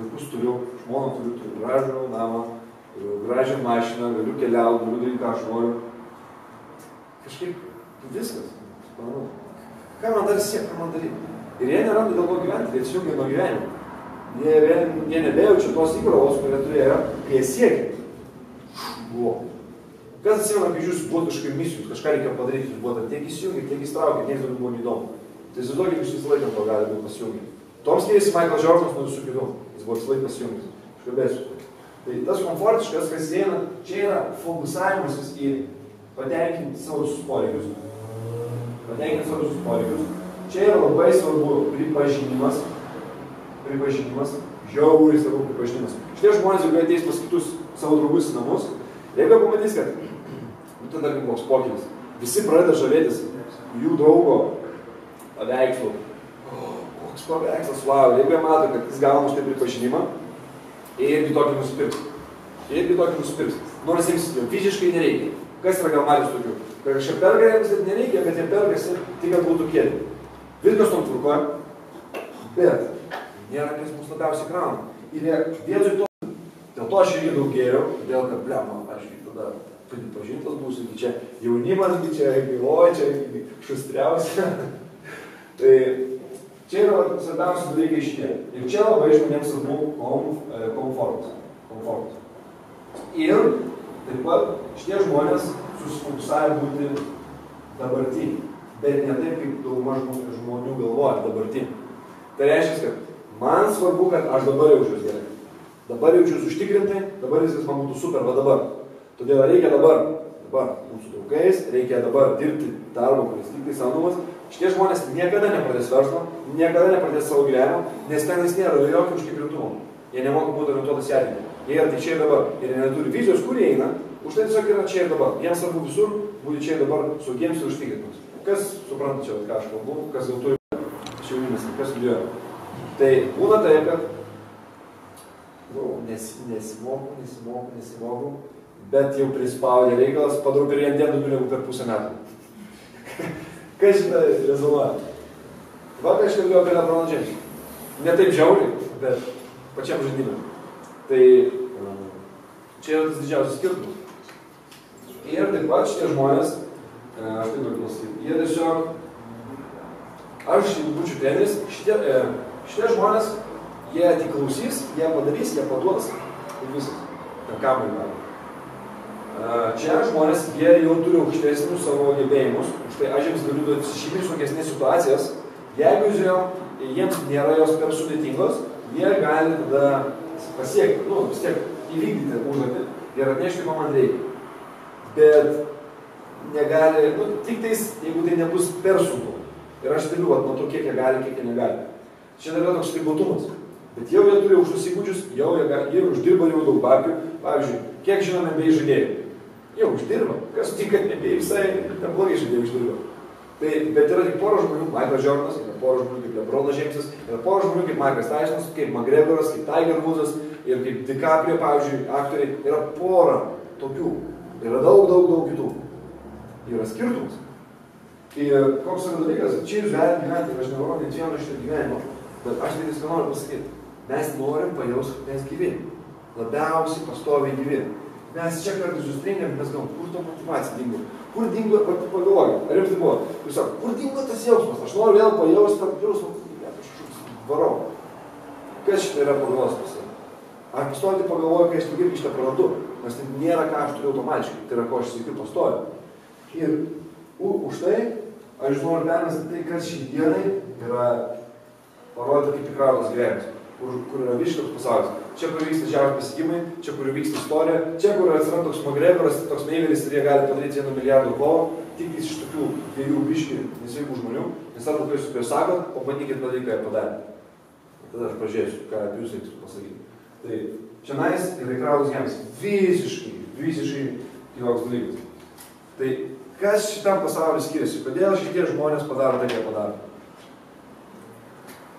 vaikus turiu, žmoną turiu, turiu gražų namą, gražią mašiną, galiu keliauti, galiu daryti, ką aš noriu. Kažkaip viskas, manau. Ką man dar siekti, ką man daryti? Ir jie neranda dėl ko gyventi, jie atsijungia nuo gyvenimo. Jie, jie nebejaučia tos įkrovos, kurią turėjo, kai jie siekia. Buvo. Kas atsimena, kai jūs buvot kažkokių misijų, kažką reikia padaryti, jūs buvote tiek įsijungę, tiek įstraukę, niekas daugiau buvo neįdomu. Tai įsivaizduokit, jūs visą laiką to gali būti pasijungę. Tom skiriasi Michael Jordanas nuo visų kitų. Jis buvo visą laiką pasijungęs. Aš kalbėsiu. Tai tas komfortiškas kasdieną, čia yra fokusavimasis į patenkinti savo visus poreikius. Patenkinti savo visus poreikius. Čia yra labai svarbu pripažinimas. Pripažinimas. Žiauriai svarbu pripažinimas. Šitie žmonės, jeigu ateis pas kitus savo draugus į namus, Jeigu pamatys, kad, nu, ten tarkim, koks pokylis, visi pradeda žavėtis jų draugo paveikslu. Koks paveikslas, wow, jeigu jie mato, kad jis gauna už tai pripažinimą, irgi tokį nusipirks. Irgi tokį nusipirks. Nors jiems jo fiziškai nereikia. Kas yra gal matęs tokių? Kad kažkaip perga jiems net nereikia, bet jie pergasi tik, kad būtų kėdė. Viskas tom tvarkoja, bet nėra kas mus labiausiai krauna. Ir jie vietoj to Dėl to aš irgi daug gėriau, todėl kad, ble, man, aš tada pripažintas būsiu, čia jaunimas, čia gyvoja, čia šustriausia. [LAUGHS] tai čia yra svarbiausi dalykai šitie. Ir čia labai žmonėms svarbu e, komfortas. komfortas. Ir taip pat šitie žmonės susifokusavę būti dabartį, bet ne taip, kaip dauguma žmonių galvoja dabartį. Tai reiškia, kad man svarbu, kad aš dabar jaučiuosi gerai. Dabar jaučiuosi užtikrintai, dabar viskas man būtų super, va dabar. Todėl reikia dabar, dabar mūsų draugais, reikia dabar dirbti darbą, kuris tik tai samdomas. Šitie žmonės niekada nepradės verslo, niekada nepradės savo gyvenimo, nes ten jis nėra jokio užtikrintumo. Jie nemoka būti orientuotas į ateitį. Jie yra tik čia ir dabar. Ir jie neturi vizijos, kur jie eina. Už tai tiesiog yra čia ir dabar. Jiems svarbu visur būti čia ir dabar saugiems ir užtikrintus. Kas supranta čia, ką aš kalbu, kas jau turi šiaurinis, kas studijuoja. Tai būna taip, kad nu, nes, nesimoku, nesimoku, nesimoku, bet jau prispaudė reikalas, padarau per vieną dieną daugiau negu per pusę metų. Šitą rezonuoja? Vakar aš kalbėjau apie Lebron James. Ne taip žiauriai, bet pačiam žaidimui. Tai čia yra tas didžiausias skirtumas. Ir taip pat šitie žmonės, aš taip galiu pasakyti, jie tiesiog, aš būčiau treneris, šitie, šitie žmonės, jie tik klausys, jie padarys, jie paduos ir viskas. Tam gali. Čia žmonės, jie jau turi aukštesnius savo gebėjimus, už tai aš jiems galiu duoti žymiai sunkesnės situacijas. Jeigu žiūrėjau, jiems nėra jos per sudėtingos, jie gali tada pasiekti, nu, vis tiek įvykdyti užduotį ir atnešti, ko man reikia. Bet negali, nu, tik tais, jeigu tai nebus per sunku. Ir aš stebiu, matau, kiek jie gali, kiek jie negali. Čia yra toks ribotumas. Bet jau jie turi aukštus įgūdžius, jau jie, jie uždirba jau daug babių. Pavyzdžiui, kiek žinome bei žaidėjų jau uždirba. Kas tik, kad nebėjai visai neblogai žaidėjai uždirba. Tai, bet yra tik pora žmonių, Michael Jordanas, yra pora žmonių kaip Lebronas Džeimsas, yra pora žmonių kaip Markas Tysonas, kaip McGregoras, kaip Tiger Woodsas ir kaip DiCaprio, pavyzdžiui, aktoriai. Yra pora tokių. Yra daug, daug, daug kitų. Yra skirtumas. Ir koks yra dalykas, čia jūs galite gyventi, aš nenoriu net vieno šitą gyvenimo, bet aš tai viską noriu pasakyti. Mes norim pajausti, kad mes gyvi. Labiausiai pastoviai gyvi. Mes čia kartais susitrinėm, mes galvom, kur to motivacija dingo. Kur dingo, pagalvokit, ar jums tai buvo? Jūs sako, kur dingo tas jausmas? Aš noriu vėl pajausti tą jausmą, kad aš kažkoks varau. Kas šitą yra pagalvos save? Ar pastovi pagalvoju, kai aš tik irgi šitą prarandu? Nes tai nėra ką aš turiu automatiškai, tai yra ko aš sėkiu pastovi. Ir u, už tai aš noriu permesti tai, kas šį dienai yra parodyta kaip tikrautas gyvenimas kur, kur yra visiškas pasaulis. Čia, kur vyksta didžiausi pasiekimai, čia, kur vyksta istorija, čia, kur atsiranda toks McGregoras, toks Meiveris ir jie gali padaryti 1 milijardų kovą, tik iš tokių dviejų biškių nesveikų žmonių, nes tada, kai jūs apie sakot, pabandykit padaryti, ką jie padarė. Tada aš pažiūrėsiu, ką jūs reikia pasakyti. Tai čia nais yra įkrautas jiems visiškai, visiškai kitoks dalykas. Tai kas šitam pasauliu skiriasi? Kodėl šitie žmonės padaro tai, ką padaro?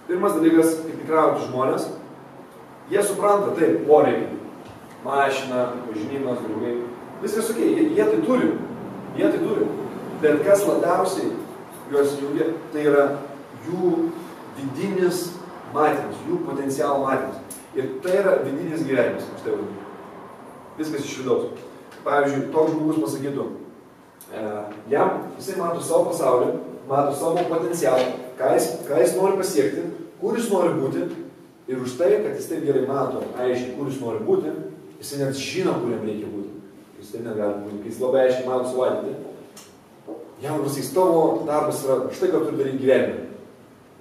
Pirmas dalykas, kaip įkrauti žmonės, jie supranta, taip, poreikį. Mašina, pažinimas, draugai. Viskas ok, jie, jie tai turi. Jie tai turi. Bet kas labiausiai juos jungia, tai yra jų vidinis matymas, jų potencialų matymas. Ir tai yra vidinis gyvenimas, aš tai vadinu. Viskas iš vidaus. Pavyzdžiui, toks žmogus pasakytų, e, jam, jisai mato savo pasaulį, mato savo potencialą, ką jis, ką jis nori pasiekti, kur jis nori būti ir už tai, kad jis taip gerai mato, aiškiai, kur jis nori būti, jis net žino, kur jam reikia būti. Jis taip negali būti, jis labai aiškiai mato ateitį. Jam rusys tavo darbas yra štai, ką turi daryti gyvenime.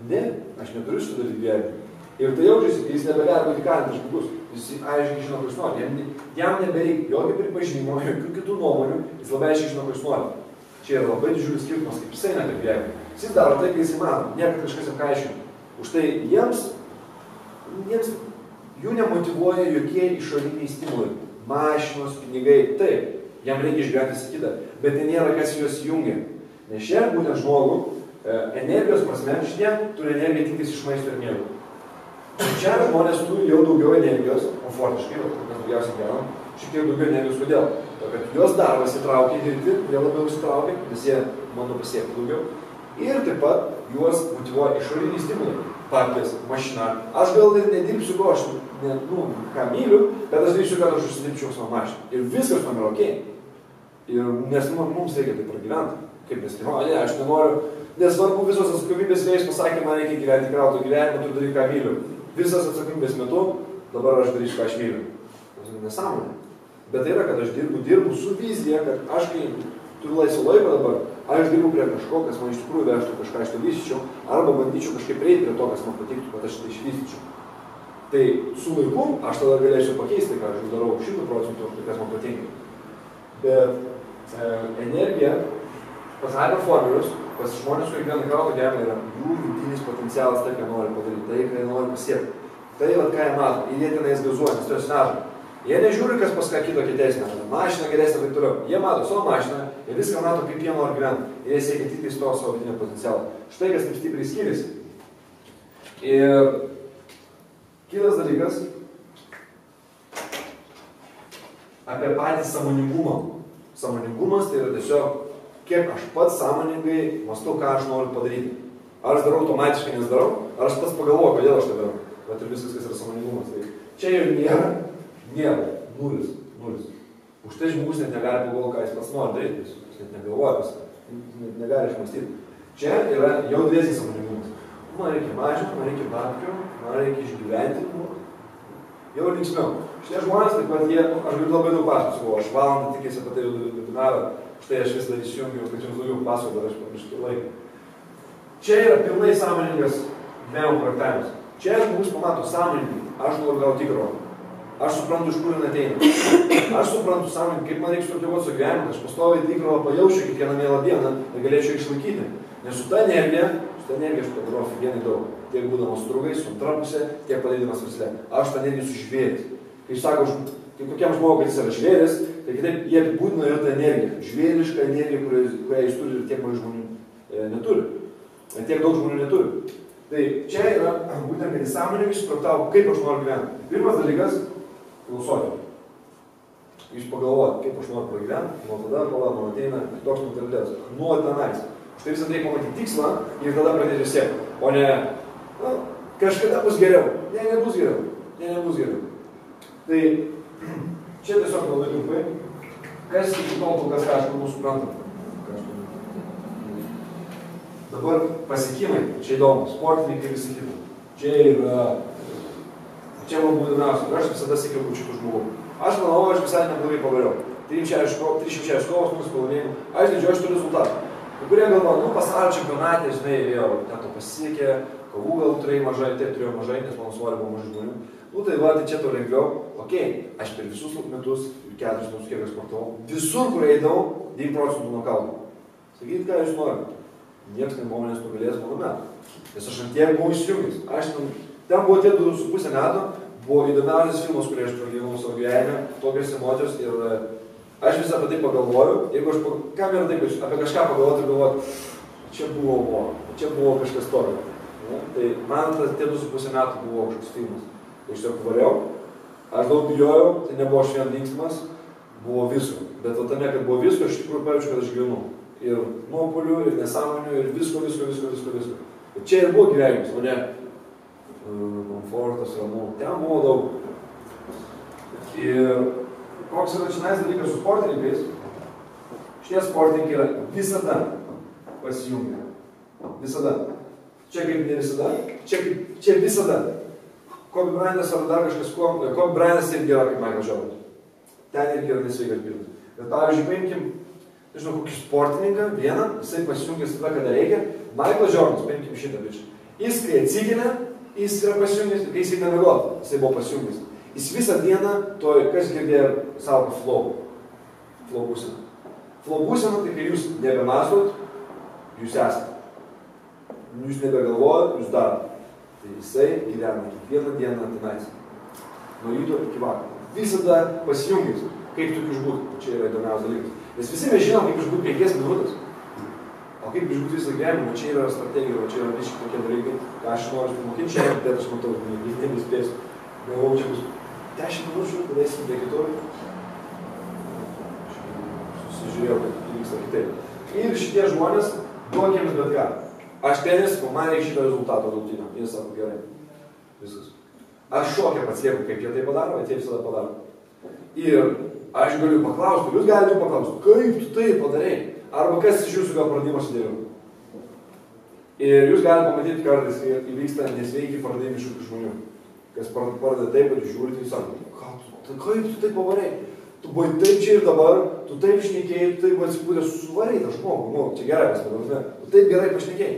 Ne, aš neturiu šitą daryti gyvenime. Ir tai jaučiasi, kai jis nebegali būti kalintas žmogus. Jis aiškiai žino, ko jis nori. Jam, jam nebereikia jokio pripažinimo, jokių kitų nuomonių. Jis labai aiškiai žino, ko jis nori. Čia yra labai didžiulis skirtumas, kaip jisai net gyvenime. Jis daro tai, kai jis įmano, ne kad kažkas aiškina. Už tai jiems, jiems jų nemotivuoja jokie išoriniai stimulai. Mašinos, pinigai, taip, jam reikia išgyventi sakytą, bet tai nėra kas juos jungia. Nes čia būtent žmogų e, energijos prasme šitie turi energiją tik iš maisto ir miego. Čia žmonės turi jau daugiau energijos, komfortiškai, mes daugiausiai gyvenam, šiek tiek daugiau energijos. Kodėl? To, kad jos darbas įtraukia dirbti, jie labiau įsitraukia, nes jie bando pasiekti daugiau. Ir taip pat juos motivuoja išoriniai stimulai. Partijas, mašina. Aš gal ir nedirbsiu, ko aš, ne, nu, ką myliu, bet aš darysiu, kad aš užsidirbčiau savo mašiną. Ir viskas man yra ok. Ir nes nu, mums reikia tai pragyventi. Kaip mes tai, ne, aš nenoriu, nesvarbu visos atsakomybės vėjas pasakė, man reikia gyventi krautų gyvenimą, turiu daryti, ką myliu. Visas atsakomybės metu, dabar aš darysiu, ką aš myliu. Nesąmonė. Bet tai yra, kad aš dirbu, dirbu su vizija, kad aš kai turiu laisvo laiko dabar, aš dirbu prie kažko, kas man iš tikrųjų vežtų kažką iš to vystyčiau, arba bandyčiau kažkaip prieiti prie to, kas man patiktų, kad aš tai išvystyčiau. Tai su laiku aš tada galėčiau pakeisti, ką aš darau šimtų procentų, tai kas man patinka. Bet e, energija, high performerius, pas žmonės, kurie gyvena krauto gyvenimą, yra jų vidinis potencialas, tai, ką nori padaryti, tai, ką nori pasiekti. Tai, vat, ką jie mato, ir jie tenais gazuoja, nes tai nežada. Jie nežiūri, kas pas ką kito kitesnė, mašina geresnė ir taip toliau. Jie mato savo mašiną, jie viską mato, kaip jie nori gyventi. Ir jie siekia tik to savo vidinio potencialą. Štai kas taip stipriai skiriasi. Ir kitas dalykas apie patį samoningumą. Samoningumas tai yra tiesiog, kiek aš pats sąmoningai mąstau, ką aš noriu padaryti. Ar aš darau automatiškai, nes darau, Ar aš pats pagalvoju, kodėl aš tai darau. Bet ir viskas, kas yra samoningumas. Tai čia ir nėra, nėra, nulis, nulis. Už tai žmogus net negali pagalvoti, ką jis pats nori daryti, jis net negalvoja apie net negali išmastyti. Čia yra jau didesnis samoningumas. Man reikia mažinti, man reikia babkių, man reikia išgyventi, jau linksmiau. Šitie žmonės, taip pat jie, aš galiu labai daug pasakoti, aš valandą tikėsi apie tai webinarą, štai aš vis dar įsijungiu, kad jums daugiau pasakoti, bet aš pamirštu laiką. Čia yra pilnai sąmoningas gyvenimo projektavimas. Čia žmogus pamato sąmoningai, aš noriu gauti tikrą. Aš suprantu, iš kur jin ateina. Aš suprantu sąmoningai, kaip man reikia struktūruoti su gyvenimu, aš pastoviai tikrą pajaučiu kiekvieną mielą dieną ir galėčiau išlaikyti. Nes su ta energija, su ta energija aš padarau ofigenai daug. Tiek būdamas draugai, su antra pusė, tiek padarydamas versle. Aš tą energiją sužvėręs. Kai sako, kai kokiam žmogui, kad jis yra žvėris, tai kitaip jie apibūdina jo tą energiją. Žvėrišką energiją, kurią, jis turi ir tiek mažai žmonių e, neturi. Ir tiek daug žmonių neturi. Tai čia yra būtent, kad įsąmoningai supratau, kaip aš noriu gyventi. Pirmas dalykas - filosofija. Jūs pagalvojate, kaip aš noriu pragyventi, nuo tada, kol man ateina toks mentalitetas. Nuo tenais. Štai visą tai pamatyti tikslą ir tada pradėti siekti. O ne, na, kažkada bus geriau. Ne, nebus geriau. Ne, nebus geriau. Tai [CLEARS THROAT] čia tiesiog labai trumpai. Kas iki tol, kol kas ką aš manau suprantam. Dabar pasiekimai, čia įdomu, sportininkai visi kiti. Čia yra, čia man buvo įdomiausia, aš visada sėkiau šitų žmogų. Aš manau, aš visai neblogai padariau. 360 kovos, mūsų pralaimėjimų, aš didžiuoju šitų rezultatų. Kai kurie galvo, nu pasaulio čempionatė, žinai, vėl ten to pasiekė, kovų gal turėjai mažai, taip turėjau mažai, nes mano svorio buvo mažai žmonių. Nu tai va, tai čia to lengviau. Ok, aš per visus metus, keturis metus kiek aš sportavau, visur, kur eidavau, 9 procentų nuo kalno. Sakykit, ką jūs norite niekas nebuvo manęs nugalėjęs mano metų. Nes aš ant tiek buvau įsijungęs. Aš ten, ten buvo tie 2,5 metų, buvo įdomiausias filmas, kurį aš pragyvenau savo gyvenime, tokios emocijos ir e, aš visą apie tai pagalvoju. Jeigu aš, kam yra taip, apie kažką pagalvoju, tai galvoju, čia buvo, o, čia buvo kažkas tokio. Ne? Tai man tas tie 2,5 metų buvo kažkoks filmas. Tai aš tiesiog variau, aš daug bijojau, tai nebuvo aš vien linksmas, buvo visko. Bet va tame, kad buvo visko, aš tikrųjų pajaučiu, kad aš gyvenu ir nuopolių, ir nesąmonių, ir visko, visko, visko, visko, visko. Ir čia ir buvo gyvenimas, o ne komfortas, ramu. Ten buvo daug. Ir koks yra čionais dalykas su sportininkais, šitie sportininkai yra visada pasijungę. Visada. Čia kaip ne visada, čia, kaip, čia visada. Kobe Bryantas ar dar kažkas, Kobe Bryantas irgi yra kaip Michael Jordan. Ten irgi yra nesveikas bilas. Bet pavyzdžiui, paimkim nežinau, kokį sportininką, vieną, jisai pasijungęs tada, kada reikia. Michael Jordanas, paimkim šitą bičią. Jis, kai atsigina, jis yra pasijungęs, kai jisai nemegoti, jisai buvo pasijungęs. Jis visą dieną, to, kas girdėjo savo flow. Flow būseną. Flow būseną, tai kai jūs nebemastot, jūs esate. Jūs nebegalvojat, jūs darote. Tai jisai gyvena kiekvieną dieną tenais. Nuo ryto iki vakaro. Visada pasijungęs. Kaip tokiu išbūti? Čia yra įdomiausias dalykas. Nes visi mes žinom, kaip išbūti penkias minutės. O kaip išbūti visą gyvenimą, čia yra strategija, čia yra visiškai tokie dalykai, ką aš noriu pamokyti šiandien, bet aš matau, kad nebespėsiu. Galvau, čia bus 10 minučių, tada eisim prie kitur. Susižiūrėjau, kad vyksta kitaip. Ir šitie žmonės, duok jiems bet ką. Aš tenis, man reikia šito rezultato galutinio. Jie sako, gerai. Viskas. Aš šokę pasieku, kaip jie tai padaro, bet jie visada padaro. Ir aš galiu paklausti, jūs galite paklausti, kaip tu tai padarai? Arba kas iš jūsų gal pradimas dėliau? Ir jūs galite pamatyti kartais, kai įvyksta nesveiki pradėjimai iš žmonių. Kas pradeda taip, kad žiūrite ir sako, ką tu, tai kaip tu tai pavarai? Tu buvai taip čia ir dabar, tu taip šnekėjai, tu taip atsipūdęs suvarai tą žmogų. Nu, čia gerai viskas, bet tu taip gerai pašnekėjai.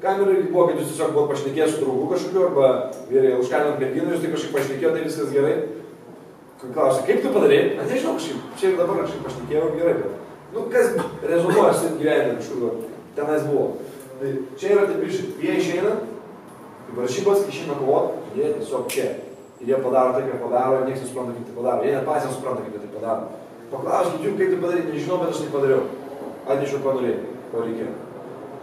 Kamerai buvo, kad jūs tiesiog buvo pašnekėjęs su draugu kažkokiu, arba vyrai užkalinant merginą, jūs taip kažkaip pašnekėjo, tai viskas gerai. Klausia, kaip tu padarė? Na, nežinau, kažkaip, čia ir dabar kažkaip pašnekėjau gerai, bet, nu, kas rezonuoja su gyvenime kažkur, tenais buvo. Tai čia yra taip iš, jie išeina, varžybas išeina kovoti, jie tiesiog čia. Ir jie padaro tai, ką padaro, ir niekas nesupranta, kaip tai padaro. Jie net patys nesupranta, kaip tai padaro. Paklauskit jų, kaip tai padaryti, nežinau, bet aš tai padariau. Atnešiau, ko norėjau, ko reikėjo.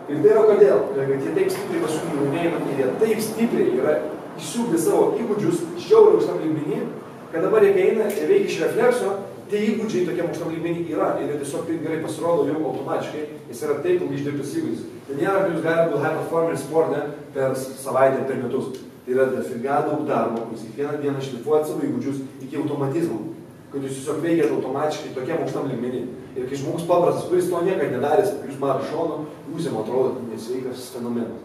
Ir tai yra kodėl? Kad jie taip stipriai pasukė laimėjimą ir jie taip stipriai yra išsiugdę savo įgūdžius žiauriai aukštam lygmenį, kad dabar jie eina ir veikia iš reflekso, tie įgūdžiai tokiam aukštam lygmenį yra ir jie tiesiog taip gerai pasirodo jau automatiškai, jis yra taip ilgai išdirbtas įgūdis. Tai nėra, kad jūs galite būti high performer sporte per savaitę, per metus. Tai yra dafiga daug darbo, kuris kiekvieną dieną šlifuojat savo įgūdžius iki automatizmo. Kad jūs tiesiog veikiat automatiškai tokiam aukštam lygmenį. Ir kai žmogus paprastas, kuris to niekada nedaręs, jūs man šono, jūs jam atrodo nesveikas fenomenas.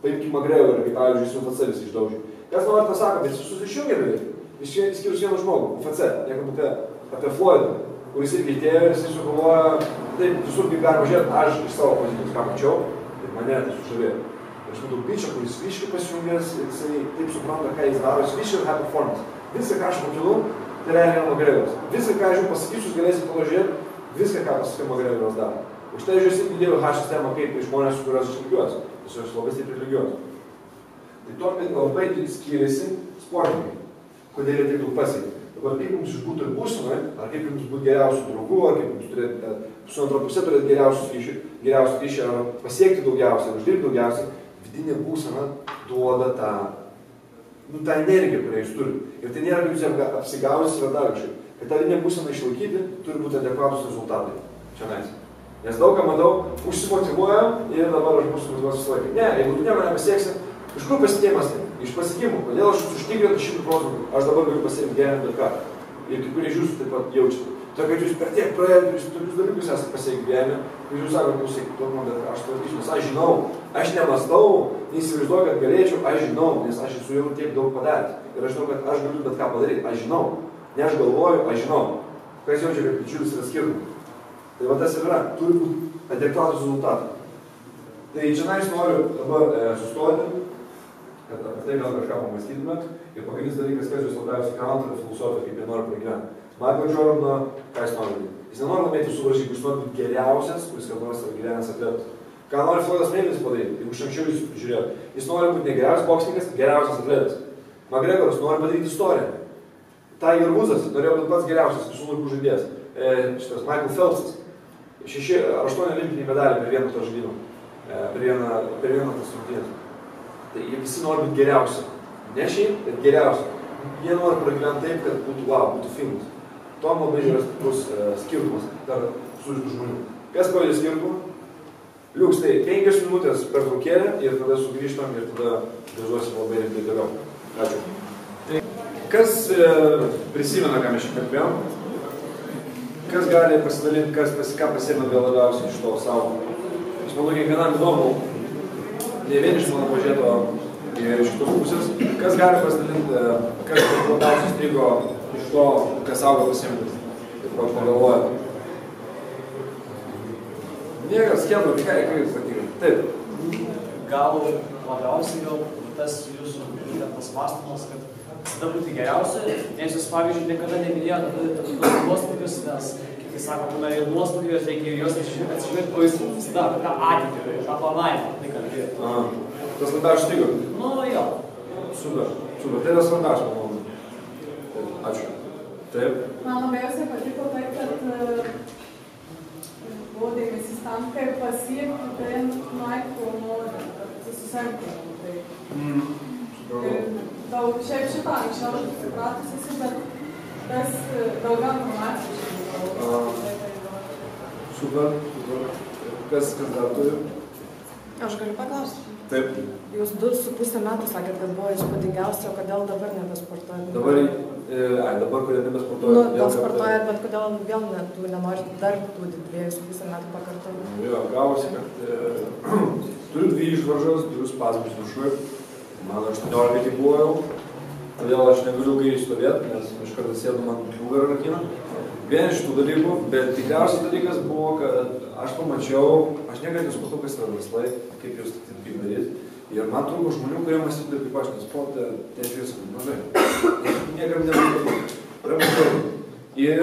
Paimkime Magregorą, kaip pavyzdžiui, su Facelis išdaužė. Kas nori tą sako, bet jis susišjungia beveik. Išskyrus vieną žmogų, UFC, nekalbu apie, apie Floydą, kuris irgi atėjo ir jis sugalvojo, taip, visur kaip galima žiūrėti, aš iš savo pozicijos ką mačiau, ir mane tai sužavėjo. Ir aš matau bičią, kuris visiškai pasijungęs, jisai taip supranta, ką jis daro, jis visiškai high performance. Viską, ką aš mokilau, tai realiai Magregoras. Viską, ką aš jums pasakysiu, jūs galėsite pažiūrėti, viską, ką pasakė Magregoras daro. Už tai aš irgi dėjau H sistemą kaip žmonės, su kuriuos aš lygiuosi. Aš labai stipriai lygiuosi. Tai tuo labai skiriasi sportininkai kodėl jie tiek daug pasiekė. Dabar kaip jums išbūtų ir būsinoje, ar kaip jums būtų geriausių draugų, ar kaip jums turėti su antra pusė turėti geriausius ryšių, geriausius ryšių, ar pasiekti daugiausiai, ar uždirbti daugiausiai, vidinė būsena duoda tą, nu, tą energiją, kurią jūs turite. Ir tai nėra, kad jūs apsigausit ar dar kažkaip. Kad tą vidinę būseną išlaikyti, turi būti adekvatus rezultatai. Čia nais. Nes daug ką matau, užsimotivuoja ir dabar aš būsiu motivuotas visą laiką. Ne, jeigu tu nieko nepasieksi, iš kur pasitikėjimas tai? Iš pasiekimų. Kodėl aš užtikrinu šimtų procentų, aš dabar galiu pasiekti gyvenimą bet ką. Ir kai kurie iš jūsų taip pat jaučiate. Tai kad jūs per tiek praėjote, jūs tokius dalykus esate pasiekę ir jūs sakote, klausyk, tu man, bet aš tvarkysiu, nes aš žinau, aš nemastau, neįsivaizduoju, kad galėčiau, aš žinau, nes aš esu jau tiek daug padaręs. Ir aš žinau, kad aš galiu bet ką padaryti, aš žinau. Ne aš galvoju, aš žinau. Kas jaučia, kad didžiulis yra skirtumas. Tai va tas ir yra, turi būti adekvatus rezultatai. Tai čia nais noriu dabar e, sustoti kad apie tai gal kažką pamastytumėt. Ir pagrindinis dalykas, kas jūs labiausiai yra filosofija, kaip jie nori pragyventi. Michael Jordan, ką jis nori daryti? Jis nenori laimėti su varžybų, jis nori būti geriausias, kuris kada nors yra gyvenęs atletas. Ką nori Floydas Mayweather padaryti, jeigu iš anksčiau jūs žiūrėjote. Jis nori būti ne geriausias boksininkas, geriausias atletas. McGregoras nori padaryti istoriją. Tiger Woodsas norėjo būti pats geriausias visų laikų žaidėjas. E, šitas Michael Phelpsas. Šeši aštuoni olimpiniai medaliai per vieną tą žaidimą. E, per vieną, per vieną tas rungtynės. Tai jie visi nori būti geriausi. Ne šiaip, bet geriausi. Jie nori pragyventi taip, kad būtų wow, būtų filmas. Tom labai yra stiprus uh, skirtumas tarp sužydų žmonių. Kas pavyzdė skirtumą? Liuks, tai penkias minutės per traukėlę ir tada sugrįžtam ir tada važiuosim labai rimtai toliau. Ačiū. Tai kas e, prisimena, ką mes čia kalbėjom? Kas gali pasidalinti, kas ką pasiėmė gal labiausiai iš to savo? Aš manau, kiekvienam įdomu, ne vien iš mano pažiūrėto ir iš kitos pusės, kas gali pasidalinti, kas labiausiai strigo iš to, kas auga pasimtis, kaip ko pagalvoja. Niekas, skėtų, ką, jūs sakykite? Taip. Gal labiausiai gal tas jūsų būtent tas mąstymas, kad tada būti geriausia, nes jūs pavyzdžiui niekada neminėjote tos nuosmukius, nes kai sakoma, ir nuostolių, ir reikia juos atsižvelgti, znači ko jis sudaro, tą ateitį, tą planavimą, pa tai kalbėti. To znaš ti ga? No, ja. Super, super. Te da sam daš, pa možda. Aču. Te? Mama, me se patiko taj kad vodim iz istanke, pa si je majko mora, da so sem pomote. Da učem še panično, da se se se. Tas daugiau informacijos Super, super. Kas, kas dar turi? Aš galiu paklausti. Taip. Jūs du su pusę metų sakėt, kad buvo įspūdingiausia, o kodėl dabar nebesportuojat? Dabar, e, ai, dabar, kodėl nebesportuoja? Nu, gal sportuojat, bet kodėl vėl ne, tu nenorit dar tų dviejų su pusę metų pakartoti? Jo, gavosi, kad e, [CLEARS THROAT] turiu dvi išvaržas, turiu spazmus viršui. Man 18 tik buvo jau, todėl aš negaliu ilgai stovėti, nes iš karto sėdu man nugarą rakina. Vienas iš tų dalykų, bet tikriausias dalykas buvo, kad aš pamačiau, aš niekada nesupratau, kas yra verslai, kaip jūs kaip daryti. Ir man trūko žmonių, kurie mąstytų kaip aš, nes sporte ten žiūrėsiu mažai. Niekam nebūtų. Ir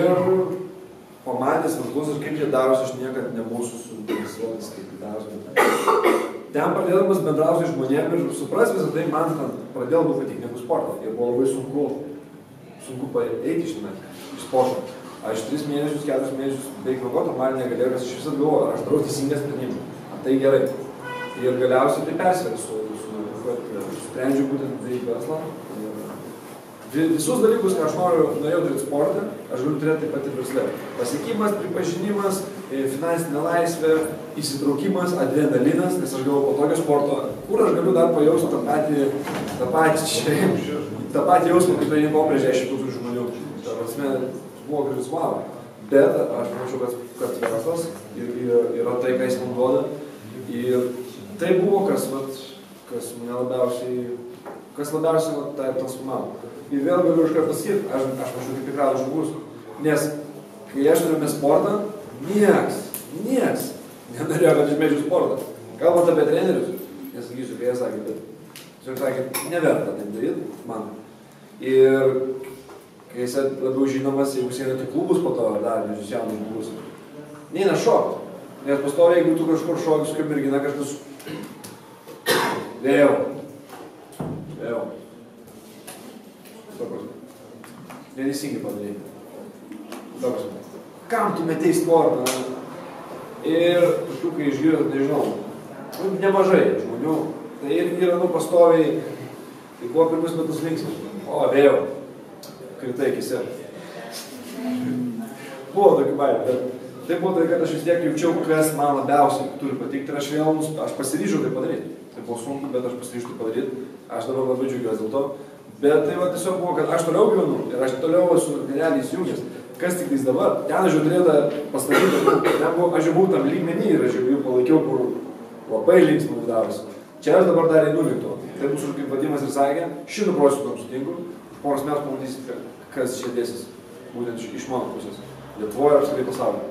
pamatęs verslus ir kaip jie darosi, aš niekada nebuvau suinteresuotas, kaip jie darosi. Ten pradėdamas bendrauti žmonėm ir supras visą tai, man ten pradėjo daug patikti negu sportą. Ir buvo labai sunku, sunku eiti iš ten, iš sporto. Aš tris mėnesius, keturis mėnesius beveik mėgoti, man negalėjau, nes aš visą galvoju, aš darau teisingą sprendimą. Tai gerai. Ir galiausiai tai persvėrė su, su, kad sprendžiu būtent daryti verslą. Visus dalykus, ką aš noriu, norėjau turėti sportą, aš galiu turėti taip pat ir versle. Pasiekimas, pripažinimas, e, finansinė laisvė, įsitraukimas, adrenalinas, nes aš galvoju po tokio sporto, kur aš galiu dar pajausti tą patį, tą patį, [LAUGHS] tą patį jausmą, kaip tai nebuvo prieš 10 tūkstančių žmonių. Ta prasme, buvo gražus wow. Bet aš manačiau, kad, kad verslas yra tai, ką jis man duoda. Ir tai buvo kas, vat, kas mane labiausiai, kas labiausiai vat, tą transformavo. Ir vėl galiu iš karto pasakyti, aš, aš mačiau tik tikrą žmogus. Nes kai aš turėjome sportą, nieks, nieks nenorėjo, kad aš mėčiau sportą. Kalbant apie trenerius, nesakysiu, ką jie sakė, bet tiesiog sakė, neverta taip daryti man. Ir kai jis labiau žinomas, jeigu jis eina į klubus po to, ar dar nežinau, jaunus klubus, neina šokti. Nes pastoviai, jeigu tu kažkur šoki su kaip mergina, kažkas [COUGHS] vėl. Vėl. Tokios. Neteisingai padaryti. Kam tu metei sportą? Ir kažkokiu, kai išgirdot, nežinau, nu, nemažai žmonių, tai irgi yra, nu, pastoviai, tai buvo pirmus metus linksmas. O, vėl. Kritai akise. Buvo tokių baimė, bet tai buvo tai, kad aš vis tiek jaučiau, kas man labiausiai turi patikti ir aš vėl, aš pasiryžau tai padaryti. Tai buvo sunku, bet aš pasiryžau tai padaryti. Aš dabar labai džiaugiuosi dėl to. Bet tai va tiesiog buvo, kad aš toliau gyvenu ir aš toliau esu realiai įsijungęs. Kas tik tais dabar, ten aš jau turėjau pastatyti, ten buvo, aš jau buvau tam lygmenį ir aš jau palaikiau, kur labai linksmai darosi. Čia aš dabar dar einu link to. Tai bus, kaip Vadimas ir sakė, šimtų procentų tam sutinku. Poros metų pamatysite, kas čia dėsis, būtent iš mano pusės. Lietuvoje ir apskritai pasaulyje.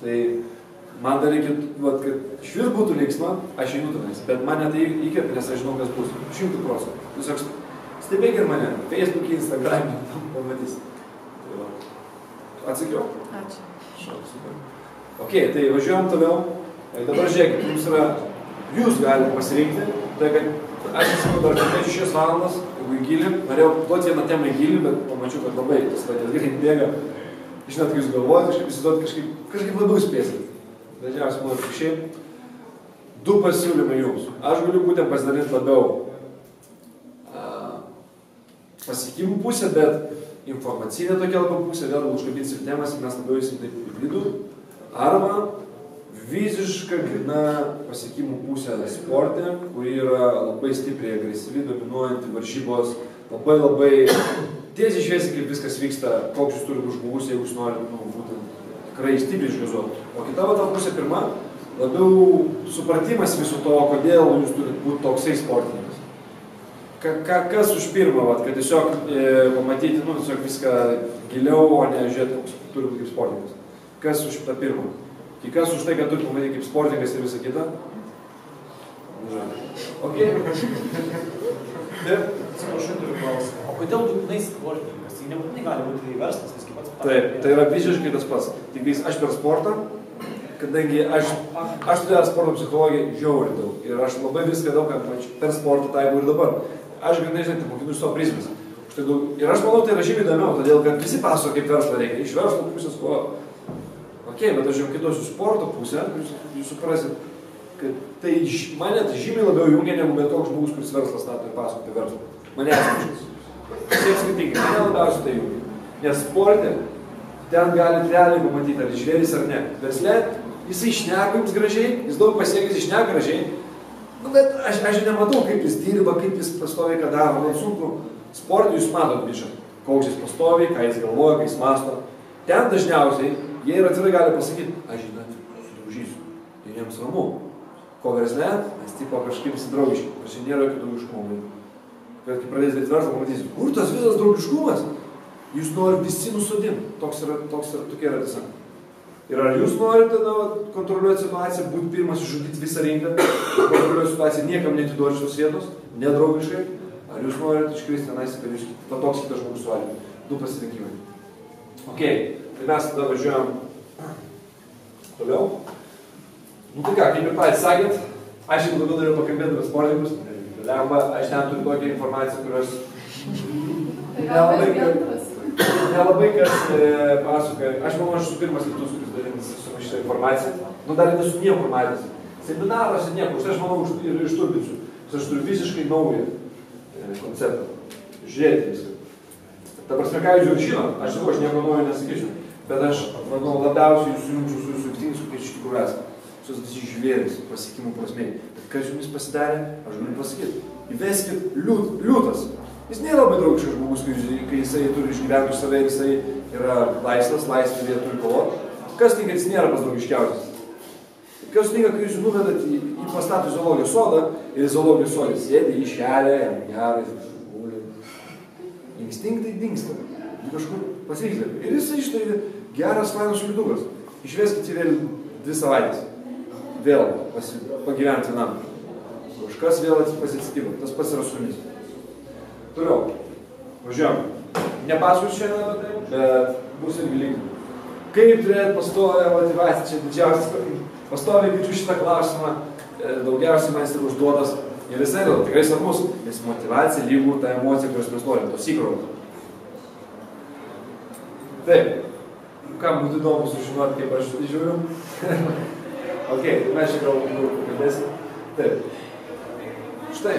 Tai man dar reikia, vat, kad iš vis būtų linksma, aš einu tenais, bet mane tai įkvėpia, nes aš žinau, kas bus. Šimtų procentų. Tiesiog stebėkit mane, Facebook, Instagram, [LAUGHS] pamatysit. Tai va. Atsakiau? Ačiū. Šau, super. Ok, tai važiuojam toliau. E, Dabar žiūrėkit, jums yra, jūs galite pasirinkti, tai kad aš esu dar kalbėsiu 6 valandas, jeigu į gilį, norėjau duoti vieną temą į gilį, bet pamačiau, kad labai tas laikas greit bėga. Žinot, kai jūs galvojate, kažkaip įsivaizduot, kažkaip, kažkaip labiau spėsit. Dažniausiai man atvirkščiai. Du pasiūlymai jums. Aš galiu būtent pasidalinti labiau pasiekimų pusę, bet informacinė tokia labiau pusė, vėl užkabinsim temas ir mes labiau eisim taip į vidų. Arba visiška grina pasiekimų pusė sporte, kuri yra labai stipriai agresyvi, dominuojanti varžybos, labai labai tiesiai šviesiai, kaip viskas vyksta, koks jūs turi būti žmogus, jeigu jūs norite, nu, būtent tikrai stipriai išgazuoti. O kita va ta pusė pirma, labiau supratimas viso to, kodėl jūs turite būti toksai sportininkas. Ka, ka, kas už pirmą, vat, kad tiesiog e, pamatyti, nu, tiesiog viską giliau, o ne žiūrėti, koks turi būti kaip sportininkas. Kas už tą pirmą? Kai kas už tai, kad turi pamatyti kaip sportininkas ir visą kitą? Ok. [LAUGHS] Taip. Atsiprašau, turiu klausimą. O kodėl būtinai sportininkas? Tai nebūtinai gali būti verslas, nes kaip pats Taip, tai yra visiškai tas pats. Tik vis aš per sportą, kadangi aš, aš turėjau sporto psichologiją žiauriai daug. Ir aš labai viską daug, per sportą taikau ir dabar. Aš gana žinai, mokinu iš savo prizmės. Daug. Ir aš manau, tai yra žymiai įdomiau, todėl kad visi pasakoja, kaip verslą reikia. Iš verslo pusės, o... Ok, bet aš jau kitos sporto pusę, jūs, jūs suprasit, kad tai mane tai žymiai labiau jungia negu bet koks žmogus, kuris verslas stato ir pasakoja apie verslą. Mane asmeniškai. Visiems skirtingai, mane labiausiai tai jungia. Nes sporte ten galit realiai pamatyti, ar žvėris ar ne. Versle jisai šneka jums gražiai, jis daug pasiekęs, jis šneka gražiai. Nu, bet aš, aš nematau, kaip jis dirba, kaip jis pastoviai ką daro. Man sunku. Sportui jūs matot bičią, koks jis pastoviai, ką jis galvoja, ką jis masto. Ten dažniausiai jie ir atvirai gali pasakyti, aš žinot, sudaužysiu. Ir jiems ramu. Ko versle, mes tipo kažkaip visi draugiški. Aš nėra jokių draugiškumų. Kad kai pradės daryti verslą, pamatysit, kur tas visas draugiškumas? Jūs norite visi nusodinti. Toks yra, toks yra, tokia yra tiesa. Ir ar jūs norite vat, kontroliuoti situaciją, būti pirmas išžudyti visą rinką, kontroliuoti situaciją, niekam netiduoti šios vietos, nedraugiškai, ar jūs norite iškristi tenais, kad jūs to toks kitas žmogus suvalgė. Du pasirinkimai. Ok, tai mes tada važiuojam toliau. Nu tai ką, kaip ir patys sakėt, aš jau daugiau noriu pakalbėti apie sportininkus. Lemba, aš ten turiu tokią informaciją, kurios Tai Nelabai nelabai kas e, pasakoja. Aš manau, aš esu pirmas lietus, kuris dalinasi su šitą informaciją. Nu dar nesu niekur matęs. Seminaruose niekur. Aš manau ir išturbinsiu. Nes Aš turiu visiškai naują e, konceptą. Žiūrėti viską. Ta prasme, ką jūs jau žinot, aš sakau, aš nieko naujo nesakysiu, bet aš, manau, labiausiai jūs sujungčiau su jūsų tinksu, kai iš tikrųjų esate. Su visi žvėris, pasiekimų prasmei. Kas jumis pasidarė, aš galiu pasakyti. Įveskit liūt, liūtas. Jis nėra labai draugiškas žmogus, kai, jisai turi išgyventi save ir jisai yra laisvas, laisvėje turi kovoti. Kas kad jis nėra pats draugiškiausias? Kas tinka, kai jūs nuvedat į, į pastatą zoologijos sodą ir zoologijos sodė sėdi, iškelia, jam gerai, guli. Instinktai dinksta. Kažkur pasivyklė. Ir jisai štai geras, fainas šlidukas. Išveskite vėl dvi savaitės. Vėl pasi, pagyventi vienam. Kažkas vėl pasitsitiko. Tas pats yra su jumis. Toliau. Važiuojam. Nepasakosiu šiandien apie tai, bet bus irgi lygiai. Kaip turėti pastovę motivaciją, čia didžiausias pastoviai girdžiu šitą klausimą, e, daugiausiai man jis ir užduotas ir jisai yra tikrai svarbus, nes motivacija lygų ta emocija, kurios mes norim, tos įkrovos. Taip, kam būtų įdomu sužinoti, kaip aš žiūriu? [LAUGHS] ok, mes čia gal kalbėsim. Taip. Štai,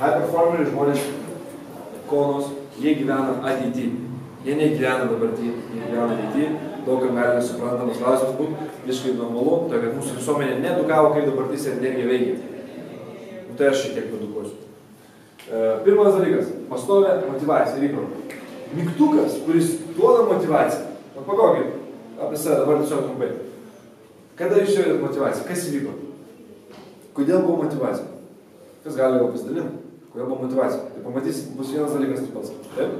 high performeriai žmonės, konos, jie gyvena ateityje. Jie negyvena dabartį, jie gyvena ateitį, daug kam gali suprantamas klausimas būti, visiškai normalu, tai kad mūsų visuomenė nedukavo, kaip dabartis energija veikia. Tai aš šiek tiek padukuosiu. E, pirmas dalykas - pastovė motivacija ir įprotė. Mygtukas, kuris duoda motivaciją. Pagokit apie save dabar tiesiog trumpai. Kada išėjot motivaciją? Kas įvyko? Kodėl buvo motivacija? Kas gali gal pasidalinti? Kodėl buvo motivacija? Tai pamatysit, bus vienas dalykas taip pats. Taip?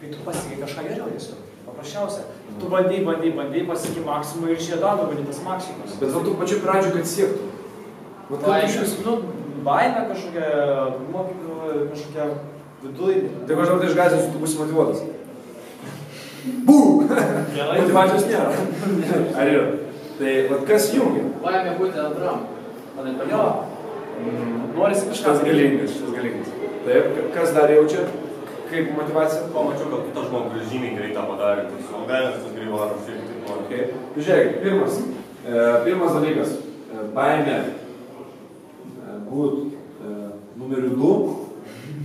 Kai tu pasiekai kažką geriau tiesiog. Paprasčiausia. Tu bandai, bandai, bandai, pasiekai maksimumą ir išėjo dar daugiau tas maksimumas. Bet va tų pačių pradžių, kad siektų. Vat kad iš vis. Nu, baimė kažkokia, kažkokia viduje. Tai maždaug tai išgąsdinsiu, tu būsi motivuotas. Bū! Gerai. Motivacijos nėra. [LAUGHS] Ar yra? Tai vat kas jungia? Baimė būti antram. Man ir Jo. Norisi kažką Šitas galingas, šitas galingas. Taip, kas dar jaučia? Kaip motivacija? Pamačiau, kad kitas žmogus žymiai gerai tą padarė. Tai galvės tas varo, šiek tiek nori. Okay. Tai žiūrėk, pirmas, e, pirmas dalykas, e, baimė e, būt e, numeriu 2.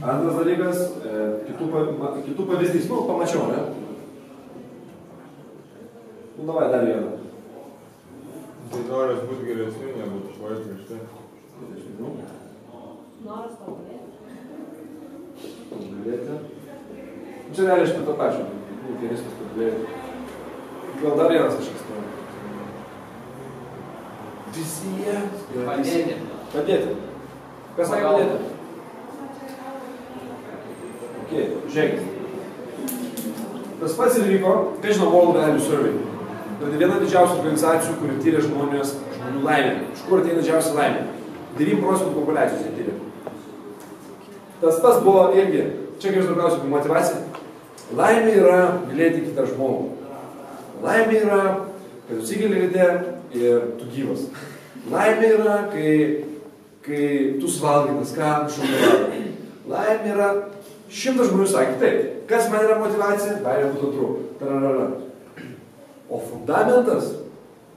Antras dalykas, e, kitų, pa, kitų pavyzdys, nu, pamačiau, ne? Nu, davai dar vieną. Noras būti geresniu, negu švai prieš tai. Noras tobulėti. Tobulėti. Nu, Čia realiai aš prie to pačio. Nu, geresnis tobulėti. Gal dar vienas kažkas nori. Visi- Padėti. Padėti. Kas sakė padėti? Ok, žiūrėkit. Tas pats ir vyko, kai žinau, World Value Survey. Viena didžiausių organizacijų, kuri tyria žmonės, žmonių laimę. Iš kur ateina didžiausia laimė? 9 procentų populiacijos jie tyria. Tas pats buvo irgi, čia kaip apie motivaciją. Laimė yra mylėti kitą žmogų. Laimė yra, kad tu atsigeli ryte ir tu gyvas. Laimė yra, kai, kai tu suvalgai tą skanų šokoladą. Laimė yra, šimtas žmonių sakė, taip, kas man yra motivacija, baimė būtų antru. O fundamentas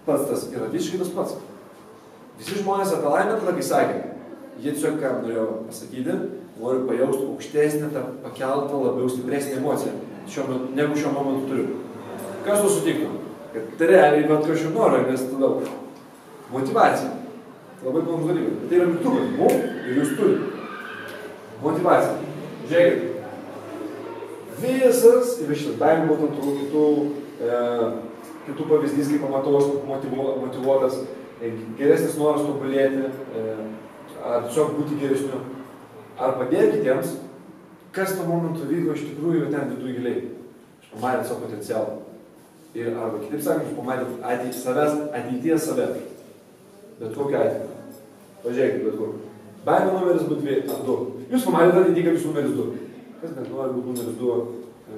pats tas yra visiškai tas pats. Visi žmonės apie laimę tada, kai sakė, jie tiesiog ką norėjo pasakyti, noriu pajausti aukštesnę, tą pakeltą, labiau stipresnę emociją, šiuo metu, negu šiuo momentu turiu. Kas tu sutiktų? Kad tai realiai bet ir noriu, nes tada motivacija. Labai panašus dalykas. Tai yra mygtukas, mum ir jūs turite. Motivacija. Žiūrėkit. Visas, ir šitas baimė būtų tų kitų, e, kitų pavyzdys, kaip motyvuo, motivuotas, e, geresnis noras tobulėti, e, ar tiesiog būti geresniu, ar padėti kitiems, kas tuo momentu vyko iš tikrųjų ten viduje giliai. Aš pamatė savo potencialą. Ir arba kitaip sakant, pamatėt ateitį savęs, ateities save. Bet kokiu atveju. Pažiūrėkit, bet kur. Baimė numeris 2 ar 2. Jūs pamatėte ateitį, kad jūs numeris 2. Kas net nori būti numeris 2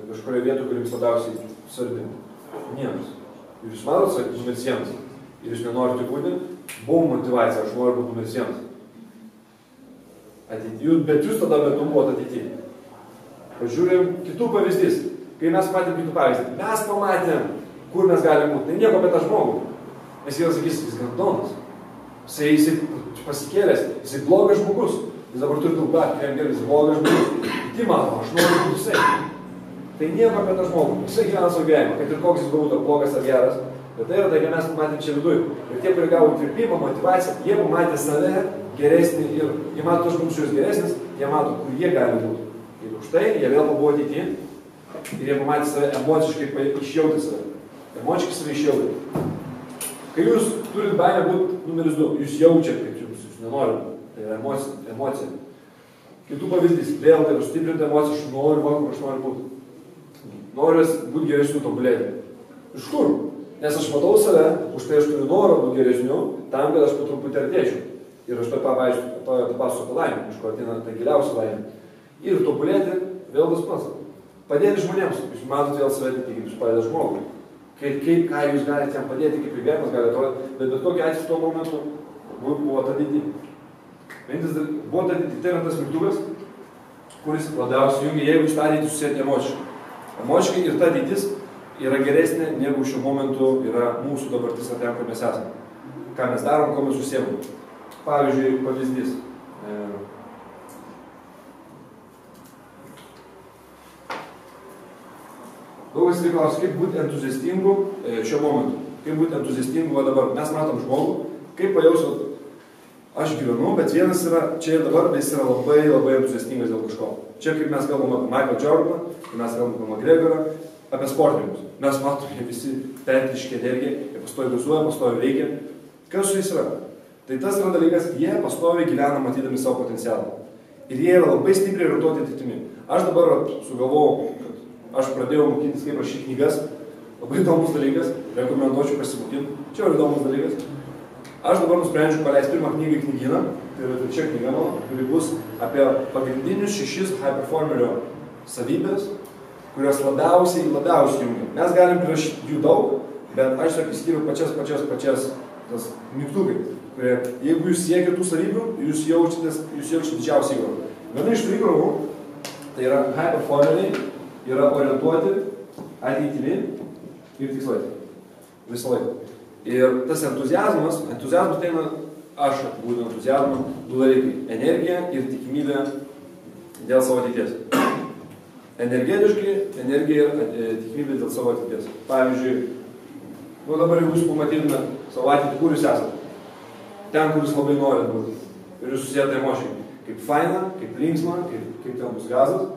kažkurioje vietoje, kur jums labiausiai svarbi? Niekas. Ir jūs matote, sakė, numeris 1. Ir jūs nenorite būti, bum motivacija, aš noriu būti numeris 1. Ateitį, jūs, bet jūs tada bet buvot ateityje. Pažiūrėjom kitų pavyzdys. Kai mes matėm kitų pavyzdį, mes pamatėm, kur mes galime būti. Tai nieko apie tą žmogų. Nes jie sakys, jis gandonas. Jisai, jisai pasikėlęs, jisai blogas žmogus. Jis dabar turi daug batų, jam gerai, jis blogas žmogus. Kiti mano, aš noriu būti jisai. Tai nieko apie tą žmogų. Jisai gyvena savo gyvenimą, kad ir koks jis būtų, blogas ar geras. Bet tai yra tai, ką mes matėm čia viduje. Ir tie, kurie gavo įkvėpimą, motivaciją, jie pamatė save geresnį ir jie mato žmogus geresnis, jie mato, kur jie gali būti. Ir už tai jie vėl pabuvo ateity ir jie pamatė save emociškai išjauti save. Emociškai save išjauti. Kai jūs turit baimę būti numeris du, jūs jaučiate, kaip jums, jūs nenorite. Tai yra emocija. emocija. Kitų pavyzdys, vėl tai užstiprinti emociją, aš noriu, man aš noriu būti. Noriu būti geresniu, tobulėti. Iš kur? Nes aš matau save, už tai aš turiu norą būti geresniu, tam, kad aš po truputį artėčiau. Ir aš to papasakosiu apie laimę, iš ko ateina ta giliausia laimė. Ir tobulėti vėl tas pats. Padėti žmonėms, jūs matote vėl save, kaip jūs padedate žmogui. Kaip, kaip, ką jūs galite jam padėti, kaip įvėjimas gali atrodyti, bet bet kokiu atveju tuo momentu buvo ta didį. Vienintis buvo ta didį, tai yra tas mygtukas, kuris labiausiai jungia, jeigu jūs tą didį susijęti emociškai. Emociškai ir ta didis yra geresnė negu šiuo momentu yra mūsų dabartis ar ten, kur mes esame. Ką mes darom, ko mes užsiemam. Pavyzdžiui, pavyzdys. E, Daugas reikalas, kaip būti entuziastingu e, šiuo momentu. Kaip būti entuziastingu dabar. Mes matom žmogų, kaip pajausiu, aš gyvenu, bet vienas yra čia ir dabar, bet jis yra labai labai entuziastingas dėl kažko. Čia kaip mes kalbam apie Michael Jordaną, kai mes kalbam apie McGregorą, apie sportininkus. Mes matome, jie visi pertiški energiją, jie pastovi vizuoja, pastovi veikia. Kas su jais yra? Tai tas yra dalykas, jie pastovi gyvena matydami savo potencialą. Ir jie yra labai stipriai orientuoti ateitimi. Aš dabar sugalvojau, kad aš pradėjau mokytis, kaip rašyti knygas. Labai įdomus dalykas, rekomenduočiau pasimokyti. Čia yra įdomus dalykas. Aš dabar nusprendžiau paleisti pirmą knygą į knygyną, tai yra trečia knyga mano, kuri bus apie pagrindinius šešis high performerio savybės, kurios labiausiai, labiausiai jungia. Mes galim prirašyti jų daug, bet aš tiesiog išskyriau pačias, pačias, pačias tas mygtukai, kurie, jeigu jūs siekite tų savybių, jūs jaučiatės, jūs jaučiate didžiausią įkrovą. Viena iš tų įkrovų, tai yra high performeriai, yra orientuoti ateitimi ir tiksluoti. Visą laiką. Ir tas entuzijazmas, entuzijazmas tai eina, aš būtent entuzijazmą, du dalykai - energija ir tikimybė dėl savo ateities. Energetiškai, energija ir e, tikimybė dėl savo ateities. Pavyzdžiui, nu dabar jeigu jūs pamatytume savo ateitį, kur jūs esate. Ten, kur jūs labai norite būti. Ir jūs susijęte emociškai. Kaip faina, kaip linksma, kaip, kaip ten bus gazas.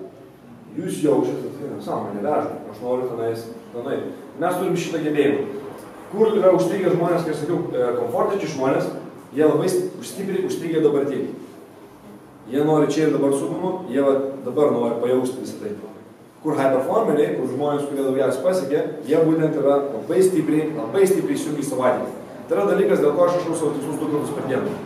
Jūs jaučiate, tai yra sąmonė, neveža. Aš noriu tenais, tenai. Mes turim šitą gebėjimą. Kur yra užstrigę žmonės, kai sakiau, e, komfortiški žmonės, jie labai stipriai užstrigę dabartį. Jie nori čia ir dabar sukumu, jie va, dabar nori pajausti visą tai. Kur high performeriai, kur žmonės, kurie daugiausiai pasiekė, jie būtent yra labai stipriai, labai stipriai įsijungia į savo ateitį. Tai yra dalykas, dėl ko aš rašau savo tikslus du kartus per dieną.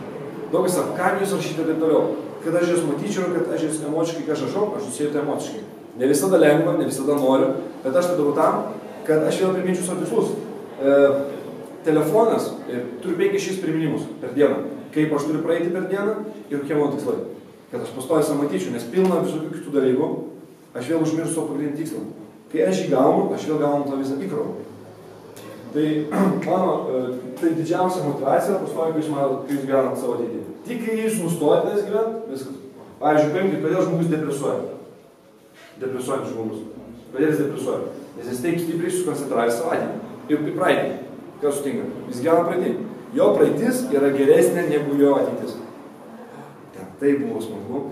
Daug kas sako, kam jūs rašyti ir taip toliau. Kad aš jas matyčiau, kad aš jas emociškai, kai aš rašau, aš susijętu emociškai. Ne visada lengva, ne visada noriu, bet aš tai darau tam, kad aš vėl priminčiau savo tikslus. E, telefonas e, turi 5-6 priminimus per dieną. Kaip aš turiu praeiti per dieną ir kokie mano tikslai. Kad aš pastoju savo matyčiau, nes pilna visokių kitų dalykų, aš vėl užmirštu savo pagrindinį tikslą. Kai aš jį gaunu, aš vėl gaunu tą visą įkrovą. Tai [CLEARS THROAT] mano, e, tai didžiausia motivacija pastoju, kai jūs matote, kai jūs gyvenate savo ateitį. Tik kai jūs nustojate gyventi, viskas. Pavyzdžiui, paimkite, kodėl žmogus depresuoja. Depresuojantis žmogus. Kodėl jis depresuoja? Nes jis taip stipriai susikoncentravęs savo ateitį. Ir į praeitį. Kas sutinka? Jis gyvena praeitį. Jo praeitis yra geresnė negu jo ateitis. Ten taip buvo smagu,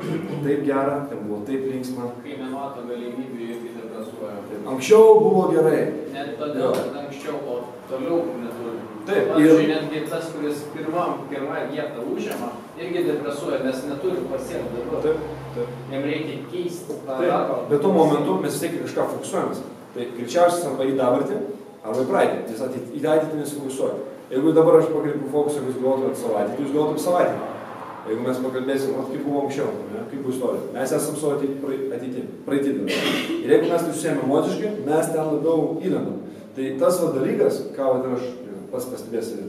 taip gera, ten buvo taip linksma. Kai nemato galimybių, irgi depresuoja. Anksčiau buvo gerai. Net todėl, kad anksčiau, o toliau neturi. Taip, Pavyzdžiui, ir- netgi tas, kuris pirmam, pirmą vietą užima, irgi depresuoja, nes neturi pasiekti dabar. Taip, taip. Jam reikia keisti tą darbą. bet tuo momentu mes vis tiek kažką fokusuojamės. Tai greičiausiai arba į dabartį, arba į praeitį. Nes ateit, į ateitį nesifokusuoja. Jeigu dabar aš pakreipiu fokusą, jūs galvotumėte savo ateitį, jūs galvotumėte savo ateitį. Jeigu mes pakalbėsim, o kaip buvo anksčiau, ne, kaip buvo istorija. Mes esame savo ateitį, praeitį. Ir jeigu mes tai susijęme emociškai, mes ten labiau įlendam. Tai tas va dalykas, ką va, ir aš pats pastebėsiu,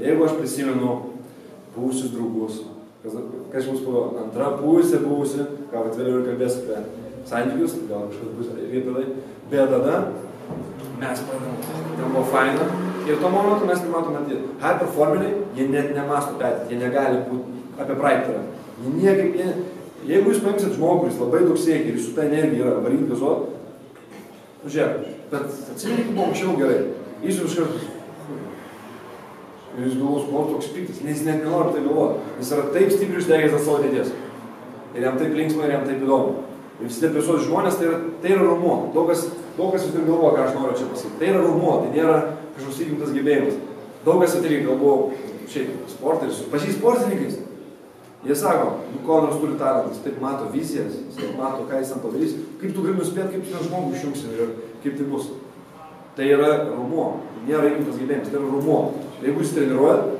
jeigu aš prisimenu buvusius draugus, kas, kas mums buvo antra pusė buvusi, ką vėliau ir kalbėsiu apie santykius, gal kažkas bus irgi apie tai, bet tada mes pradėjome, ten buvo faina ir tuo momentu mes nematome, tai high performeriai, jie net nemasto ateitį, jie negali būti apie praeitį. Jie niekaip, jie, jeigu jūs paimsit žmogų, kuris labai daug siekia ir su ta energija yra varyti gazuot, Nu, žiūrėk, bet atsimeni, kaip buvo anksčiau gerai. Jis jau karto. Ir jis galvos, buvo toks piktas, nes jis net nenori tai galvoti. Jis yra taip stipriai uždegęs dėl savo dėties. Ir jam taip linksma, ir jam taip įdomu. Ir visi depresuoti žmonės, tai yra, tai yra rumuo. Daug kas, daug kas vis tik galvoja, ką aš noriu čia pasakyti. Tai yra rumuo, tai nėra kažkoks įgimtas gebėjimas. Daug kas atvyko, galvoju, šiaip sporteris, pačiais sportininkais. Jie sako, nu Konoras turi talentą, jis taip mato vizijas, taip mato, ką jis ten padarys, kaip tu gali nuspėti, kaip tu ten žmogų išjungsi ir kaip tai bus. Tai yra rumuo, nėra įgimtas gebėjimas, tai yra rumuo. Jeigu jūs treniruojat,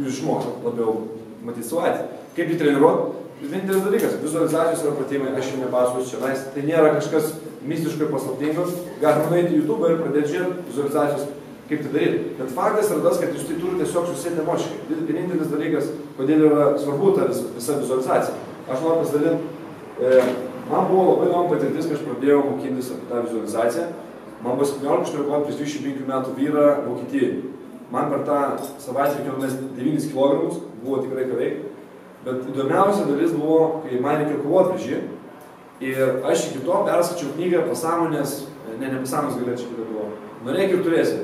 jūs išmokot labiau matyti savo ateitį. Kaip jį treniruot? Vienintelis dalykas, vizualizacijos yra pratimai, aš jums nepasakosiu čia, tai nėra kažkas mistiškai paslaptingos, galima nueiti į YouTube ir pradėti žiūrėti vizualizacijos, kaip tai daryti. Bet faktas yra tas, kad jūs tai turite tiesiog susėti emociškai. Vienintelis dalykas, kodėl yra svarbu ta vis, visa vizualizacija. Aš noriu pasidalinti, e, man buvo labai įdomu patirtis, kai aš pradėjau mokintis apie tą vizualizaciją. Man buvo 17 štrikoju prieš 25 metų vyrą Vokietijoje. Man per tą savaitę reikėjo mes 9 kg, buvo tikrai ką veikti. Bet įdomiausia dalis buvo, kai man reikėjo kovoti prieš jį. Ir aš iki to perskaičiau knygą pasąmonės, ne, ne pasąmonės galėčiau kitą galvo. Norėk ir turėsi.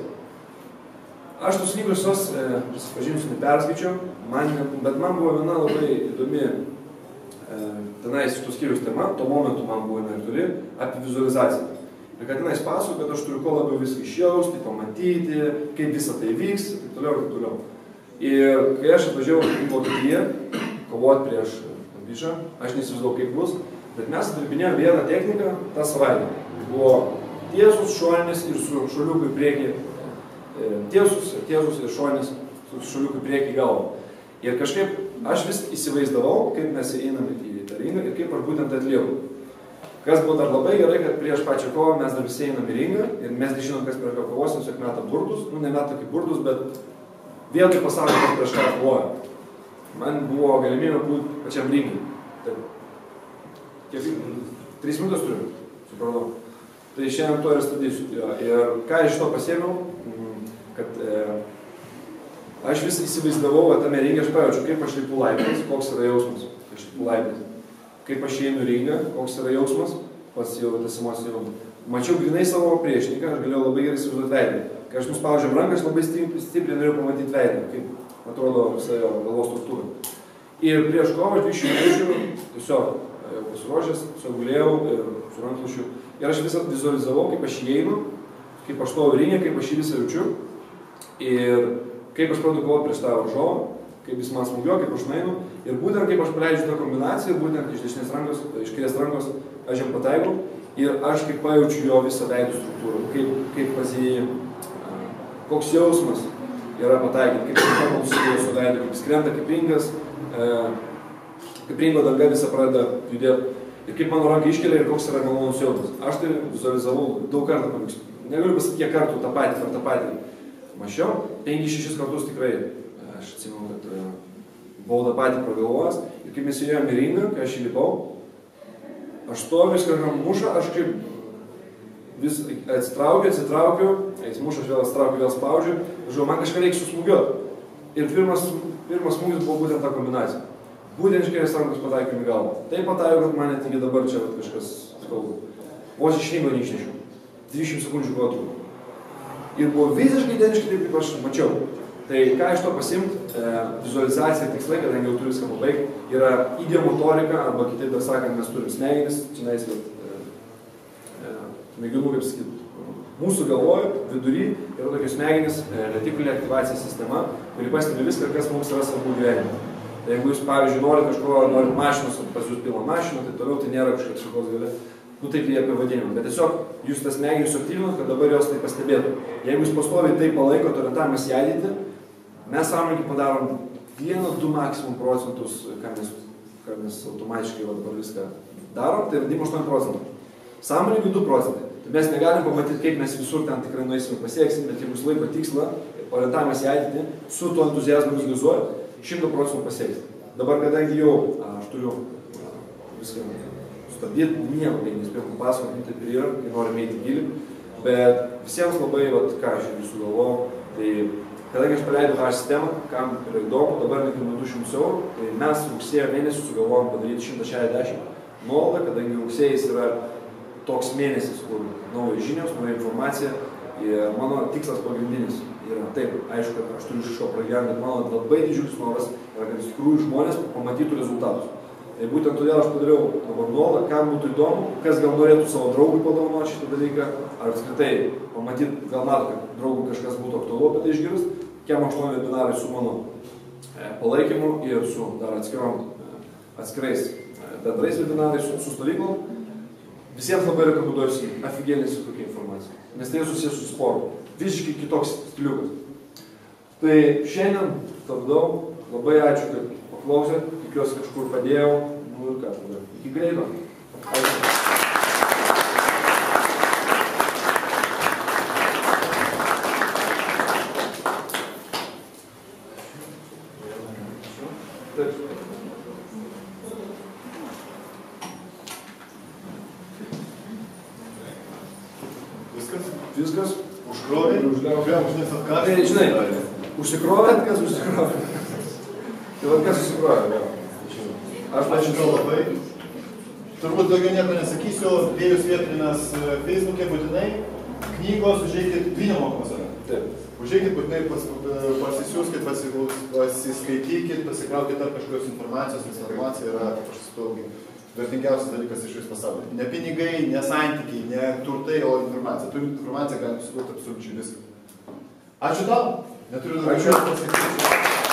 Aš tos knygos visos, e, prisipažinsiu, neperskaičiau, man, bet man buvo viena labai įdomi e, tenais šitos skyrius tema, tuo momentu man buvo jinai turi, apie vizualizaciją. Ir kad tenais pasakoju, kad aš turiu kuo labiau viską išjausti, pamatyti, kaip visa tai vyks ir taip toliau ir taip toliau. Ir kai aš atvažiavau į Vokietiją, kovoti prieš bišą, aš nesivaizdavau kaip bus, bet mes atdirbinėjom vieną techniką tą savaitę. Buvo tiesus šoninis ir su šuoliuku į priekį, e, tiesus, tiesus ir šoninis su šuoliuku į priekį galvą. Ir kažkaip aš vis įsivaizdavau, kaip mes einame į tą ringą ir kaip aš būtent atlieku. Kas buvo dar labai gerai, kad prieš pačią kovą mes dar visi einam į ringą ir mes nežinom, kas prieš ką kovosim, tiesiog meta burtus, nu ne meta kaip burtus, bet vėlgi pasako, kas prieš ką kovoja. Man buvo galimybė būti pačiam lygiai. Kiek? Tris minutės turiu, supratau. Tai šiandien to ir. Jo. Ir ką iš to pasėmiau, kad e, aš vis įsivaizdavau, kad tame ringe aš pajaučiu, kaip aš lipu laiptais, koks yra jausmas, aš lipu laiptais. Kaip aš įeinu ringą, koks yra jausmas, pats jau tas emocijos jau. Mačiau grinai savo priešininką, aš galėjau labai gerai įsivaizduoti veidą. Kai aš nuspaudžiau ranką, aš labai stipriai, norėjau pamatyti veidą, kaip atrodo visa jo galvos struktūra. Ir prieš kovą aš 20 minučių tiesiog pasiruošęs, tiesiog gulėjau ir su rankšluošiu. Ir aš visą vizualizavau, kaip aš įeinu, kaip aš stoviu rinė, kaip aš jį visą jaučiu. Ir kaip aš pradedu kovoti prieš tą varžovą, kaip jis man smūgio, kaip aš nainu. Ir būtent kaip aš paleidžiu tą kombinaciją, būtent iš dešinės rankos, iš kairės rankos aš jam pataikau. Ir aš kaip pajaučiu jo visą veidų struktūrą, kaip, kaip pas jį, koks jausmas yra pataikyti, kaip jis kalba su veidu, kaip skrenda kaip ringas, e, kaip ringo danga visą pradeda judėti. Ir kaip mano ranka iškelia ir koks yra malonus jausmas. Aš tai vizualizavau daug kartų pavykstu. Negaliu pasakyti, kiek kartų tą patį ar tą patį. Mačiau, 5-6 kartus tikrai, aš atsimenu, kad e, buvau tą patį pragalvojęs. Ir kai mes įėjome į ringą, kai aš įlipau, aš stoviu, viską muša, aš kaip vis atsitraukiu, atsitraukiu, jis muša, aš vėl atsitraukiu, vėl spaudžiu, žinau, man kažką reikia susmūgiuoti. Ir pirmas, pirmas smūgis buvo būtent ta kombinacija. Būtent iš kairės rankos pataikiau į galvą. Taip pataikiau, kad man net iki dabar čia vat, kažkas skauda. Vos išrinko neišnešiau. 20 sekundžių buvo trūko. Ir buvo visiškai identiškai taip, kaip aš mačiau. Tai ką iš to pasimti, e, vizualizacija tikslai, kadangi jau turiu viską pabaigti, yra ideomotorika, arba kitaip dar sakant, mes turim smegenis, čia nais, smegenų, kaip sakyti, mūsų galvoje, vidury yra tokios smegenys, e, retikulė aktyvacija sistema, kuri pastebi viską, kas mums yra svarbu gyvenime. Tai jeigu jūs, pavyzdžiui, norite kažko, norite mašinos, pas jūs pilna mašina, tai toliau tai nėra kažkoks kažkoks galia. Nu taip jie apie vadinimą. Bet tiesiog jūs tas smegenys suaktyvinat, kad dabar jos tai pastebėtų. Jeigu jūs pastoviai tai palaikote orientavimas į ateitį, mes sąmoningai padarom 1-2 maksimum procentus, ką mes, ką mes automatiškai va, dabar viską darom, tai yra 98 procentų. Sąmoningai 2 procentai. Tai mes negalim pamatyti, kaip mes visur ten tikrai nueisim ir pasieksim, bet jeigu jūs laiko tikslą, orientavimas į ateitį, su tuo entuzijazmu jūs gazuojat, 100 procentų pasieksit. Dabar, kadangi jau a, aš turiu viską stabdyti, nieko tai nespėjau papasakoti, taip ir yra, kai norime eiti gilį, bet visiems labai, vat, ką aš ir sugalvojau, tai kadangi aš paleidau H sistemą, kam yra įdomu, dabar nekilinu 200 eurų, tai mes rugsėjo mėnesį sugalvojom padaryti 160 nuolaidą, kadangi rugsėjas yra toks mėnesis, kur naujos žinios, nauja informacija ir mano tikslas pagrindinis yra taip, aišku, aš turiu iš šio pragyventi, bet mano labai didžiulis noras yra, kad iš tikrųjų žmonės pamatytų rezultatus. Ir būtent todėl aš padariau dabar nuolaidą, kam būtų įdomu, kas gal norėtų savo draugui padovanoti šitą dalyką, ar apskritai pamatyti, gal mato, kad draugui kažkas būtų aktualu apie tai išgirsti, kem 8 webinarai su mano e, palaikymu ir su dar atskirom, e, atskirais e, bendrais webinarais, su, su stovyklom. Visiems labai rekomenduoju aфиgenės tokia informacija, nes tai susijęs su sportu. Visiškai kitoks stiliukas. Tai šiandien stabdau, labai ačiū, kad paklausėt, tikiuosi kažkur padėjau, nu ir ką, iki greito. Ačiū. Taip. Viskas? Viskas. Užkrovė? Uždėjau. Vėl žinai, atkaršė. Tai, žinai, užsikrovėt, kas užsikrovė? Tai vad kas užsikrovė? Aš tau labai. Turbūt daugiau nieko nesakysiu. Vėjus vietrinas Facebook'e būtinai. Knygos užeikit, mokymas yra. Taip. Užeikit būtinai pas, pasisiūskit, pasiklaus- pasiskaitykit, pasikraukit ar kažkokios informacijos, nes informacija yra, aš supilgi, vertingiausias dalykas iš vis pasaulio. Ne pinigai, ne santykiai, ne turtai, o informacija. Turint informaciją galim sukurti absoliučiai viską. Ačiū tau. Neturiu daugiau Ačiū. pasakyti.